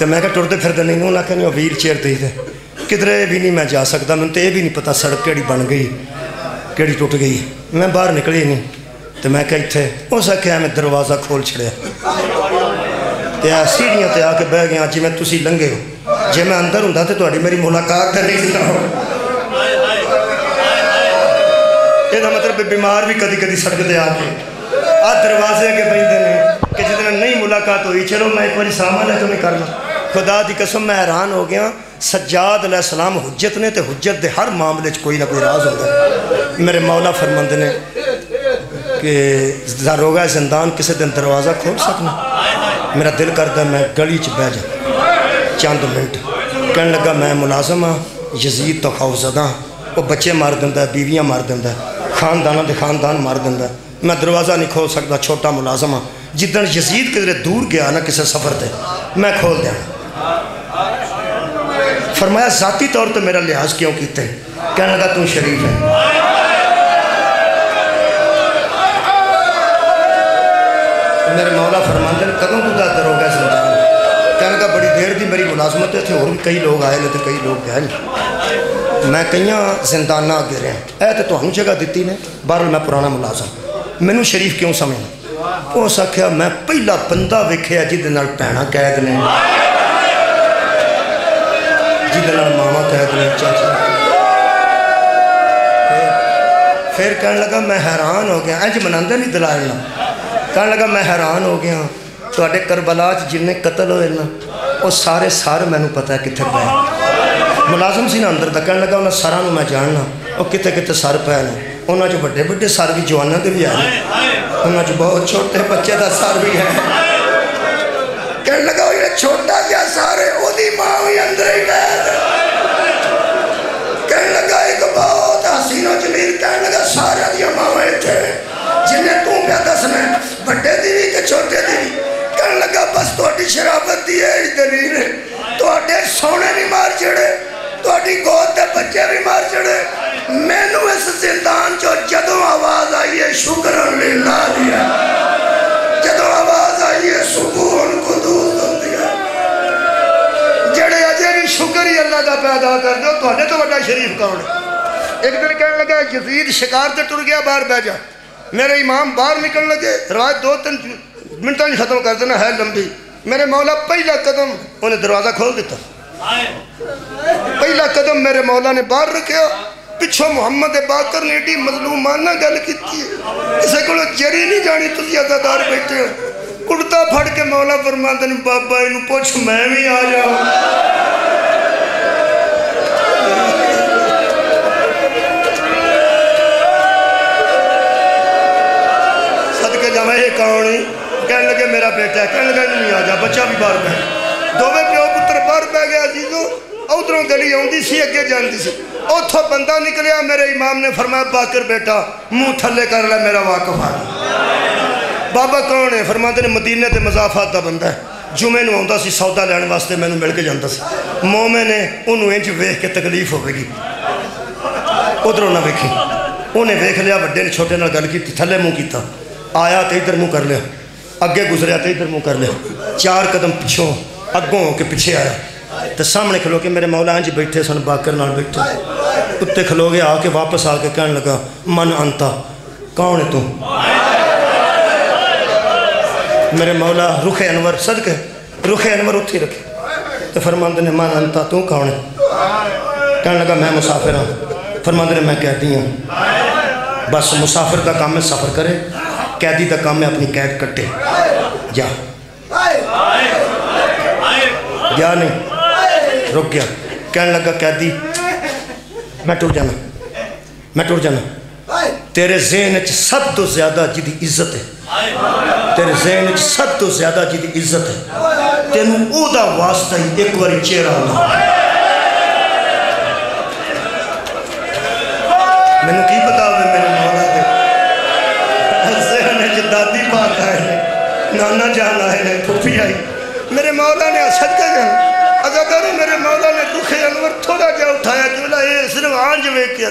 तो मैं क्या टुरते फिरते नहीं उन्हें आखिया नहीं व्हील चेयर दे। किधरे भी नहीं मैं जा सकता मैं तो यह भी नहीं पता सड़क कड़ी बन गई कि टुट गई मैं बहर निकली नहीं तो मैं क्या इतने उस आख्या मैं दरवाज़ा खोल छड़िया तो सीढ़िया से आके बह गया जिम्मे तुम लंघे हो जे मैं अंदर हूँ तो मेरी मुलाकात कर नहीं यदा मतलब बीमार भी कभी कभी सड़कते आगे आ दरवाजे अगर पे कि जिद नहीं मुलाकात हुई चलो मैं एक बार सामान है तो नहीं कर लो खुदा की कसम मैं हैरान हो गया सज्जाद सलाम हुज्जत ने तो हुज्जत के हर मामले कोई ना कोई राज होता मेरे मौला फरमंद ने कि दारोगा जिंदान किसी दिन दरवाज़ा खोल सकना। मेरा दिल करता मैं गली च बह जा। चंद मिनट। कह लगा, मैं मुलाजम हाँ यजीद तो खौजदा वो बच्चे मार दिता बीवियाँ मार दिता खानदाना के खानदान मार दिता मैं दरवाज़ा नहीं खोल सकता छोटा मुलाजम हाँ जिदन यजीद किधरे दूर गया ना किसी सफ़र से मैं खोल देना फरमाया, ज़ाती तौर पर मेरा लिहाज क्यों किते? कहने लगा, तू शरीफ है। मेरे मौला फरमाते कदों तू दादर हो गया संतान कहने लगा, बड़ी देर की मेरी मुलाजमत इतने और भी कई लोग आए ने कई लोग गए मैं कई जिंदाना अगे रहा ए तो तुम जगह दी ने बहरल मैं पुराना मुलाजम। मैनू शरीफ क्यों समझना उस आख्या मैं पहला बंदा वेखे जिद भैन कैद ने। ਜਿਹਦੇ ਨਾਲ ਮਾਵਾ ਕਹਿ ਨੇ ਚਾਚਾ ਫਿਰ- ਫਿਰ ਕਹਿਣ ਲੱਗਾ ਮੈਂ ਹੈਰਾਨ ਹੋ ਗਿਆ ਇੰਜ ਮਨਾਉਂਦੇ ਨਹੀਂ ਦਲਾਲ ਨਾਲ ਕਹਿਣ ਲੱਗਾ ਮੈਂ ਹੈਰਾਨ ਹੋ ਗਿਆ ਤੁਹਾਡੇ ਕਰਬਲਾ 'ਚ ਜਿੰਨੇ ਕਤਲ ਹੋਏ ਨਾ ਉਹ ਸਾਰੇ ਸਰ ਮੈਨੂੰ ਪਤਾ ਹੈ ਕਿੱਥੇ ਪਏ ਮੁਲਾਜ਼ਮ ਸੀ ਨਾ ਅੰਦਰ ਦਾ ਕਹਿਣ ਲੱਗਾ ਉਹਨਾਂ ਸਾਰਾਂ ਨੂੰ ਮੈਂ ਜਾਣਨਾ ਉਹ ਕਿੱਥੇ ਕਿੱਥੇ ਸਰ ਪਏ ਨੇ ਉਹਨਾਂ 'ਚ ਵੱਡੇ ਵੱਡੇ ਸਰ ਵੀ ਜਵਾਨਾਂ ਦੇ ਵੀ ਆਏ ਨੇ ਉਹਨਾਂ 'ਚ ਬਹੁਤ ਛੋਟੇ ਬੱਚੇ ਦਾ ਸਰ ਵੀ ਹੈ ਕਹਿਣ ਲੱਗਾ छोटा क्या सारे ओदी माँ भी अंदर ही कैद कह लगा, एक बहुत हसीनो जमीर कह लगा, सारे दिया माँ है थे। जिन्हें तू क्या दसना बड़े दी भी ते छोटे दी भी कह लगा, बस तोड़ी शराबत दी है, इस दलील तोड़े सोने भी मार चढ़े तोड़ी गोद ते बच्चे भी मार चढ़े। मैनू इस जिंदान चो जदों आवाज़ आई है, शुक्र अल्लाह दिया जदों आवाज़ भी अल्लाह का पैदा कर दो तो, तो वाला शरीफ कौन है एक दिन कह लगा यजीद शिकार से तुर गया बहर बह जा मेरे इमाम बहर निकल लगे रात दो तीन मिनटा खत्म कर देना है लंबी मेरे मौला पहला कदम उन्हें दरवाज़ा खोल दिता पहला कदम मेरे मौला ने बहर रखा पिछो मुहम्मद बाकर ने एडी मजलूमाना गल की किसी को जरी नहीं जानी तुम अदादार बैठे हो कुर्ता फट के मौला फरमाते बाबा इन पुछ मैं भी आ जाऊ ਕਹਿਣ ਲੱਗੇ ਮੇਰਾ ਬੇਟਾ ਹੈ ਕਹਿਣ ਲੱਗਾ ਇਹਨੂੰ ਨਹੀਂ ਆ ਜਾ ਬੱਚਾ ਵੀ ਬਾਹਰ ਬੈ ਦੋਵੇਂ ਪਿਓ ਪੁੱਤਰ ਬਾਹਰ ਬੈ ਗਿਆ ਜੀਜੂ ਉਧਰੋਂ ਗਲੀ ਆਉਂਦੀ ਸੀ ਅੱਗੇ ਜਾਂਦੀ ਸੀ ਉੱਥੋਂ ਬੰਦਾ ਨਿਕਲਿਆ ਮੇਰੇ ਇਮਾਮ ਨੇ ਫਰਮਾਇਆ ਬਾਕਰ ਬੇਟਾ ਮੂੰਹ ਥੱਲੇ ਕਰ ਲੈ ਮੇਰਾ ਵਾਕਫ ਆ ਬਾਬਾ ਕੌਣ ਹੈ ਫਰਮਾਉਂਦੇ ਨੇ ਮਦੀਨੇ ਤੇ ਮਜ਼ਾਫਾਤ ਦਾ ਬੰਦਾ ਹੈ ਜੁਮੇ ਨੂੰ ਆਉਂਦਾ ਸੀ ਸੌਦਾ ਲੈਣ ਵਾਸਤੇ ਮੈਨੂੰ ਮਿਲ ਕੇ ਜਾਂਦਾ ਸੀ ਮੋਮੇ ਨੇ ਉਹਨੂੰ ਇੰਜ ਵੇਖ ਕੇ ਤਕਲੀਫ ਹੋਵੇਗੀ ਉਧਰੋਂ ਨਾ ਵੇਖੀ ਉਹਨੇ ਵੇਖ ਲਿਆ ਵੱਡੇ ਨੇ ਛੋਟੇ ਨਾਲ ਗੱਲ ਕੀਤੀ ਥੱਲੇ ਮੂੰਹ ਕੀਤਾ ਆਇਆ ਤੇ ਇਧਰ ਮੂੰਹ ਕਰ ਲਿਆ अगे गुजरिया तो इधर मुँह कर लिया चार कदम पिछों अगों के पिछे आया तो सामने खलो के मेरे मौलान जी बैठे सन बाकर बैठे उत्ते खलो के आके वापस आके कह लगा मन अंता कौन है तू मेरे मौला रुखे अनवर सदके रुखे अनवर उ रखे तो फरमंद ने मन अंता तू कौन है कह लगा मैं मुसाफिर हाँ फरमंद ने मैं कहती हूँ बस मुसाफिर का काम है सफ़र करे कैदी का काम है अपनी कैद कट्टे जा। गया नहीं। रुक गया। कहने लगा, कैदी, मैं टुर जाना। मैं टुर जाना। तेरे जेन च सब तो ज़्यादा जिदी इज़्ज़त है। तेरे जेन च सब तो ज़्यादा जिदी इज़्ज़त है। तेन ओ वास्ता ही एक बार चेहरा आना नाना जान आए ने फुफी आई मेरे मौला ने सदका जान। अगर मेरे मौला ने दुखे अनवर थोड़ा जा उठाया, कि बोला, ये सिर्फ़ आंज वेख के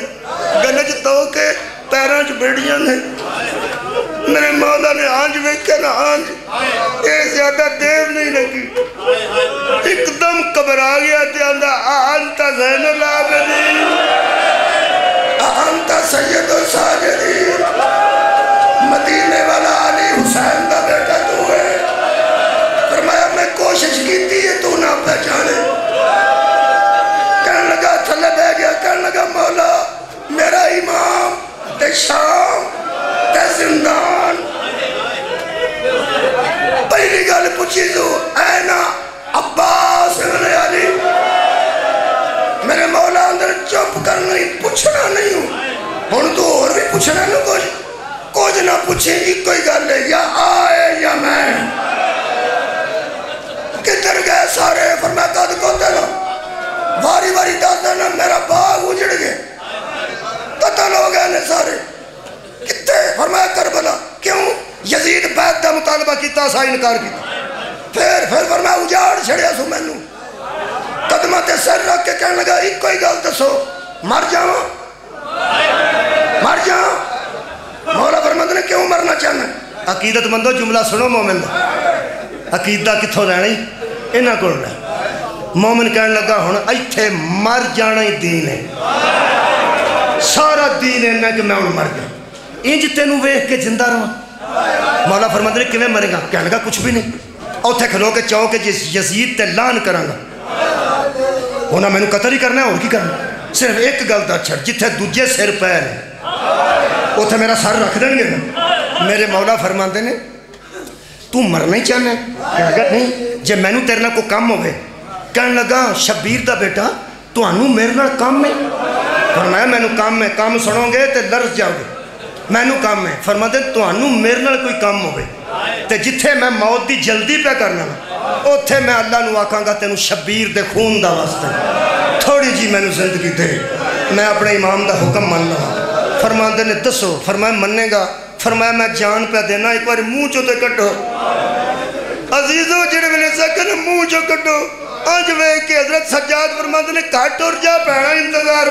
गले च तो के पैरों च बेड़ियाँ ने। मेरे मौला ने आंज वेख के ना, आंज। ये ज़्यादा देर नहीं लगी। एकदम घबरा गया आंदा आंता जैनुल आबिदीन आंता सैयद मदीने वाला अली हुसैन कोशिश की थी तू ना पहचाने। कहने लगा थले बह गया। कहने लगा, मौला, मेरा इमाम, ते शाम, ते जिंदान। पहली गल पूछी तू, ऐ ना अब्बास अली। मेरे मौला अंदर चुप करना ही पूछना नहीं हूँ। हूँ तू और भी पूछना ना कुछ? कुछ ना पूछे एक सा इनकार किया फिर फिर फरमाया उजाड़ छड़िया सू मैनू कदम ते सिर रख के कहने लगा एक ही गल दसो मर जावा मर जा मौला फरमंद ने क्यों मरना चाहना अकीदत मंदो जुमला सुनो मोमिन का अकीदा कितों लैना इन्हों को मोमिन कह लगा हूँ इतने मर जाना ही दीन है सारा दीन इन्ना कि मैं हूँ मर गया इंज तेन वेख के ज़िंदा रहा मौला फरमंद ने किए मरेगा? कह लगा, कुछ भी नहीं। उत्थे खलो के चौ के यजीद ते लान करा उन्हें मैं कतल ही करना और की करना सिर्फ़ एक गल का छड़ जिथे दूजे सिर पैर उ मेरा सर रख देंगे मेरे मौला फरमाते ने, तू मरना ही चाहना है नहीं, जे मैनू तेरे को कम हो कह लगा, शब्बीर का बेटा तू मेरे कम है। फरमाया मैं काम है, कम सुनोगे तो लर्ज जाओगे। ਮੈਨੂੰ ਕੰਮ ਹੈ ਫਰਮਾਤੇ ਤੁਹਾਨੂੰ ਮੇਰੇ ਨਾਲ ਕੋਈ ਕੰਮ ਹੋਵੇ ਤੇ ਜਿੱਥੇ ਮੈਂ ਮੌਤ ਦੀ ਜਲਦੀ ਪਿਆ ਕਰਨਾ ਵਾ, ਉੱਥੇ ਮੈਂ ਅੱਲਾ ਨੂੰ ਆਖਾਂਗਾ ਤੈਨੂੰ ਸ਼ਬੀਰ ਦੇ ਖੂਨ ਦਾ ਵਾਸਤਾ ਥੋੜੀ ਜੀ ਮੈਨੂੰ ਜ਼ਿੰਦਗੀ ਦੇ ਮੈਂ ਆਪਣੇ ਇਮਾਮ ਦਾ ਹੁਕਮ ਮੰਨ ਲਵਾਂ ਫਰਮਾਉਂਦੇ ਨੇ ਦੱਸੋ ਫਰਮਾਇਆ ਮੰਨੇਗਾ ਫਰਮਾਇਆ ਮੈਂ ਜਾਨ ਪਿਆ ਦੇਣਾ ਇੱਕ ਵਾਰ ਮੂੰਹ ਚੋਂ ਤੇ ਕੱਢੋ ਅਜ਼ੀਜ਼ੋ ਜਿਹੜੇ ਵੇਲੇ ਸਕਨ ਮੂੰਹ ਚੋਂ ਕੱਢੋ ਅੱਜ ਵੇਖ ਕੇ ਹਜ਼ਰਤ ਸੱਜਾਦ ਫਰਮਾਉਂਦੇ ਨੇ ਘੱਟ ਉਰ ਜਾ ਪੈਣਾ ਇੰਤਜ਼ਾਰ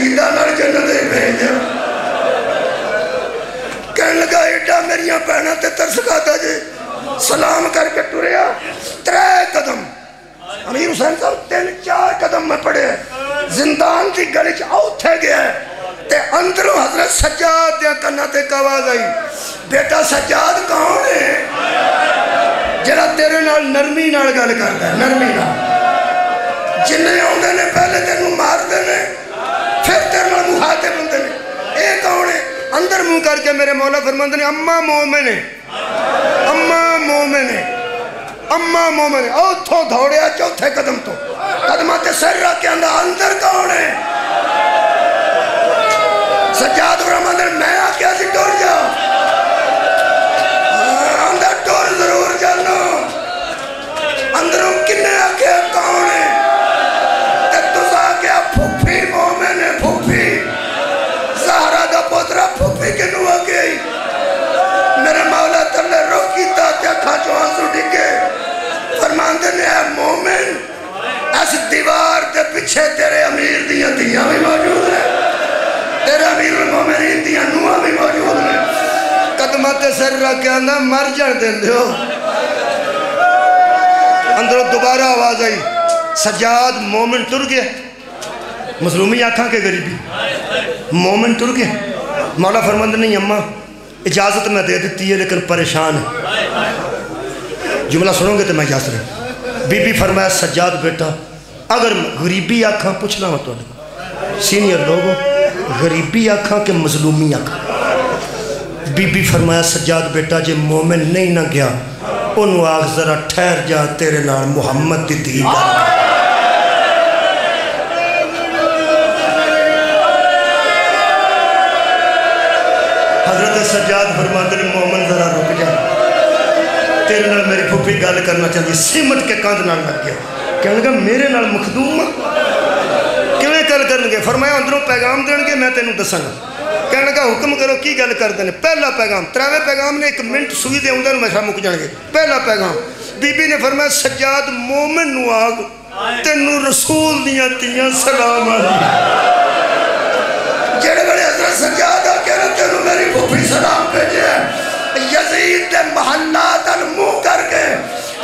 ਦੇ ਸ਼ਹੀਦਾਂ ਨਾਲ ਜੰਨਤ ਦੇ ਭੇਜ ਦਿਆਂ ਕਹਿਣ ਲੱਗਾ ਏਡਾ ਮੇਰੀਆਂ ਭੈਣਾਂ ਤੇ ਤਰਸ ਖਾਦਾ ਜੇ ਸਲਾਮ ਕਰਕੇ ਟੁਰਿਆ ਤਰੇ ਕਦਮ ਅਮੀਰ ਹੁਸੈਨ ਸਾਹਿਬ ਤਿੰਨ ਚਾਰ ਕਦਮ ਮੈਂ ਪੜਿਆ ਜ਼ਿੰਦਾਨ ਦੀ ਗਲੀ ਚ ਉੱਥੇ ਗਿਆ ਤੇ ਅੰਦਰੋਂ ਹਜ਼ਰਤ ਸੱਜਾਦ ਦੇ ਕੰਨਾਂ ਤੇ ਇੱਕ ਆਵਾਜ਼ ਆਈ ਬੇਟਾ ਸੱਜਾਦ ਕੌਣ ਹੈ ਜਿਹੜਾ ਤੇਰੇ ਨਾਲ ਨਰਮੀ ਨਾਲ ਗੱਲ ਕਰਦਾ ਹੈ, ਨਰਮੀ ਨਾਲ ਜਿੰਨੇ ਆਉਂਦੇ ਨੇ ਪਹਿਲੇ ਤੈਨੂੰ ਮਾਰਦੇ ਨੇ फिर तेरे नाल मुहाते बंदे ने। ये कौन है? अंदर मुँह करके मेरे मौला फरमंद ने, अम्मा मोमिन है। अम्मा मोमिन है। अम्मा मोमिन है। ओथो दौड़या चौथे कदम तो। कदम ते सर रख के अंदर अंदर कौन है? सजाद फरमंद ने, मैं आके सी टुर जा। पिछे तेरे अमीर दिया धियाँ भी मौजूद है तेरे अमीर मेरी दिया नुआ भी मौजूद है कदम ते सिर रख के मर जान देंदे हो अंदरों दोबारा आवाज़ आई सजाद मोमिन तुर गया मजलूमी आखा के गरीबी मोमिन तुर गया मौला फरमंद नहीं अम्मा इजाज़त मैं दे दी है लेकिन परेशान है जुमला सुनोगे तो मैं इजाज़त बीबी फरमाया सजाद बेटा अगर गरीबी आखा पूछना हो तो सीनियर लोगो, गरीबी आखा के मजलूमी आखा। बीबी फरमाया सजाद बेटा, जे मोमिन नहीं ना गया ओनू आख जरा ठहर जा, तेरे मुहम्मद दी धी हज़रत सजाद फरमाते ने मोमन जरा रुक जा। तेरे मेरी फुफी गल करना चाहती, सिमट के कंध नाल लग गया। कहने लगा, मेरे नाल मखदूम किमें गल करनगे फरमाया, अंदरों पैगाम देणगे, मैं तेन दसांगा कहने लगा, हुक्म करो, की गल करते हैं पहला पैगाम, त्रैवे पैगाम ने एक मिनट सुई दे आउंदा नशा मुक जाएँगे पहला पैगाम, बीबी ने फरमाया सजाद मोमिन नु आग, तेनू रसूल दिया तिया सलाम जेड़े बड़े हज़रत कह रहे मेरी फूफी सलाम भेजे यजीद दे मोहल्ला दल मुँह करके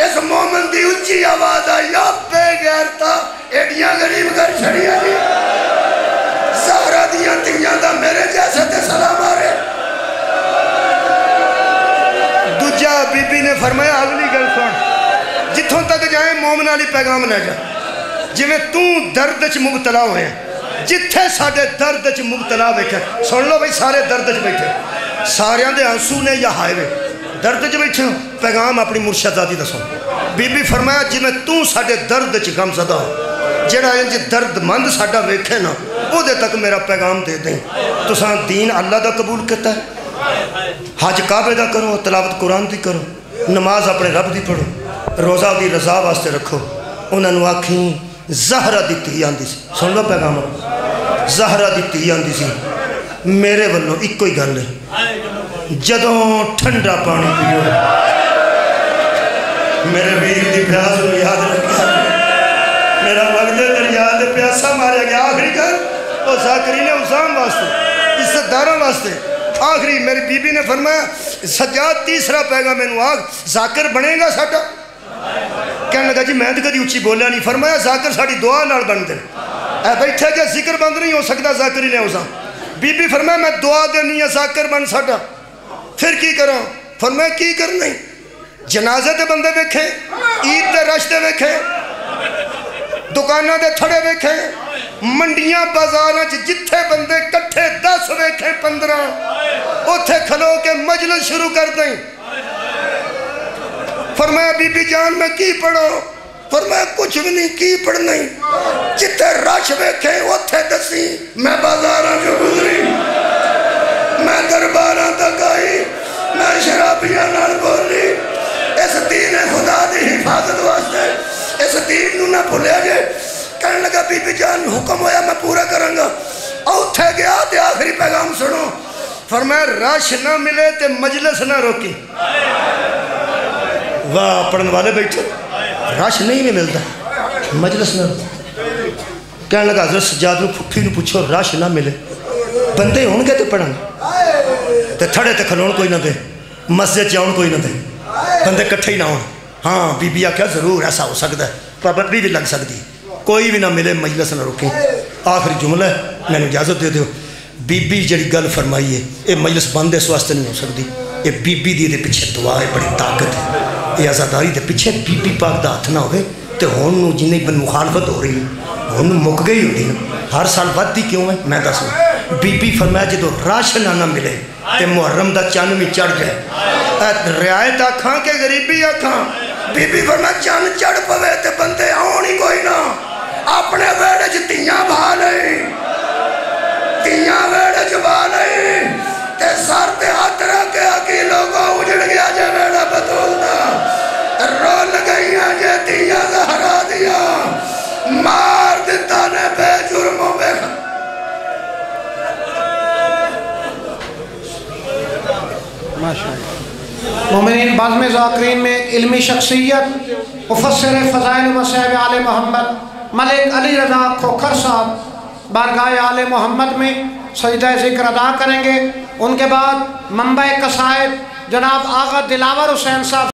इस मोमन की उच्ची आवाज़ आई बेगैरता एडिया गरीब घर छड़िया सारा दिया तिया का मेरे जैसे ते सलाह मारे। दूजा बीबी ने फरमाया, अगली गल सुन। जिथों तक जाए, मोमन पैगाम ले जा। जिमें तू दर्द च मुबतला होया जिथे साडे दर्द च मुबतला वेख, सुन लो भाई, सारे दर्द च बैठे। सारे आँसू ने या हाईवे दर्द च बैठे हो पैगाम अपनी मुर्शदादी दसो बीबी फरमाया जिमें तू सा दर्द च गम सदा जरा इंज दर्दमंद साडा वेखे ना वो तक मेरा पैगाम दे दें। तुसा दीन अल्लाह का कबूल किया हज काबे का करो, तलावत कुरान की करो, नमाज़ अपने रब की पढ़ो, रोज़ा की रजा वास्ते रखो उन्होंने आखी, जहरा दी आती सुन लो पैगाम। जहरा दी आती मेरे वालों एको ही गल है जदों ठंडा पानी पियो, मेरे वीर की प्यास को याद रखा मेरा वगदे दरिया प्यासा मारा गया आखिरी गल और जाकरी ने उसाम वास्ते, इज्जतदारों वास्ते, आखिरी मेरी बीबी ने फरमाया सज्जाद तीसरा पैगा मैनू आग जाकर बनेगा साडा कहने लगा, जी, मैं तो कभी उच्ची बोलिया नहीं फरमाया जाकर साड़ी दुआ बनते ऐ बैठे जे ज़िक्र बंद नहीं हो सकता जाकर ही ने उसा बीबी फरमाया मैं दुआ देनी है, जाकर बन साडा फिर की करा? फरमाया की करना जनाजे ते बंदे वेखे, ईद के रश वेखे, दुकाना दे थड़े वेखे, मंडियाँ बाजारां जिथे बंदे कट्ठे दस वेखे पंद्रह उथे खलो के मजल शुरू कर दें। फरमाया बीबी जान, मैं की पढ़ो? फरमाया कुछ भी नहीं, की पढ़ना जिथे रश वेखे उथे दसी, मैं बाजारां चो गुजरी। मैं दरबारां तक आई, मैं शराबियाँ बोली। इस दीन खुदा की हिफाजत वास्ते, इस दीन नू भुलिया जे। कहने लगा, बीबी जान, हुक्म होया, मैं पूरा करांगा। उथे गया ते आखिरी पैगाम सुनो। फरमाया, रश ना मिले ते मजलिस ना रोकी। वाह, पढ़ने वाले बैठे। रश नहीं मिलता मजलिस ना कह लगा हज़रत सजाद फुफी पुछो रश ना मिले बंदे हो गए तो पढ़न तो थड़े तो खलोन कोई ना दे मस्जिद च आन कोई ना दे बंदे कट्ठे ही ना हो हाँ बीबी आख्या ज़रूर ऐसा हो सकता पर बदली भी लग सकती कोई भी ना मिले मजलस न रोके आखिरी जुमला मैं इजाज़त दे दौ बीबी जी गल फरमाई है ये मजलस बंद इस वास्ते नहीं हो सकती ये बीबी की ये पिछले दुआ है बड़ी ताकत है ये आजादारी के पिछले बीबी पाक का हथ ना हो तो हूँ जिन्हें बन हो रही ਹੁਣ ਨੂੰ ਮੁੱਕ ਗਈ ਹੁੰਦੀ ਨਾ ਹਰ ਸਾਲ ਵੱਧਦੀ ਕਿਉਂ ਹੈ ਮੈਂ ਦੱਸਾਂ ਬੀਬੀ ਫਰਮਾਇਆ ਜਦੋਂ ਰਾਸ਼ਨ ਨਾ ਮਿਲੇ ਤੇ ਮੁਹਰਮ ਦਾ ਚੰਨ ਵੀ ਚੜ ਜਾਏ ਇਹ ਰਿਆਇਤ ਆਖਾਂ ਕਿ ਗਰੀਬੀ ਆਖਾਂ ਬੀਬੀ ਫਰਮਾ ਚੰਨ ਚੜ ਪਵੇ ਤੇ ਬੰਦੇ ਆਉਣ ਹੀ ਕੋਈ ਨਾ ਆਪਣੇ ਵੇੜੇ ਚ ਧੀਆਂ ਭਾ ਲਈ ਧੀਆਂ ਵੇੜੇ ਚ ਭਾ ਲਈ ਤੇ ਸਰ ਤੇ ਹੱਥ ਰੱਖ ਕੇ ਆਕੀ ਲੋਗੋ ਉਜੜ ਗਿਆ ਜੇ ਵੇੜਾ ਬਤੋਲਦਾ ਰੋਲ ਗਈਆਂ ਜੇ ਧੀਆਂ ਜ਼ਹਰਾ ਦੀਆਂ ਮਾਰ ममिन बाज़म ज़ाकरीन में इलमी शख्सियत मुफसर फ़ज़ाइल मसैब आल मोहम्मद, मलिक अली रज़ा खोखर साहब, बारगाह आल मोहम्मद में सजदा ज़िक्र अदा करेंगे। उनके बाद मंबा कसायद जनाब आगा दिलावर हुसैन साहब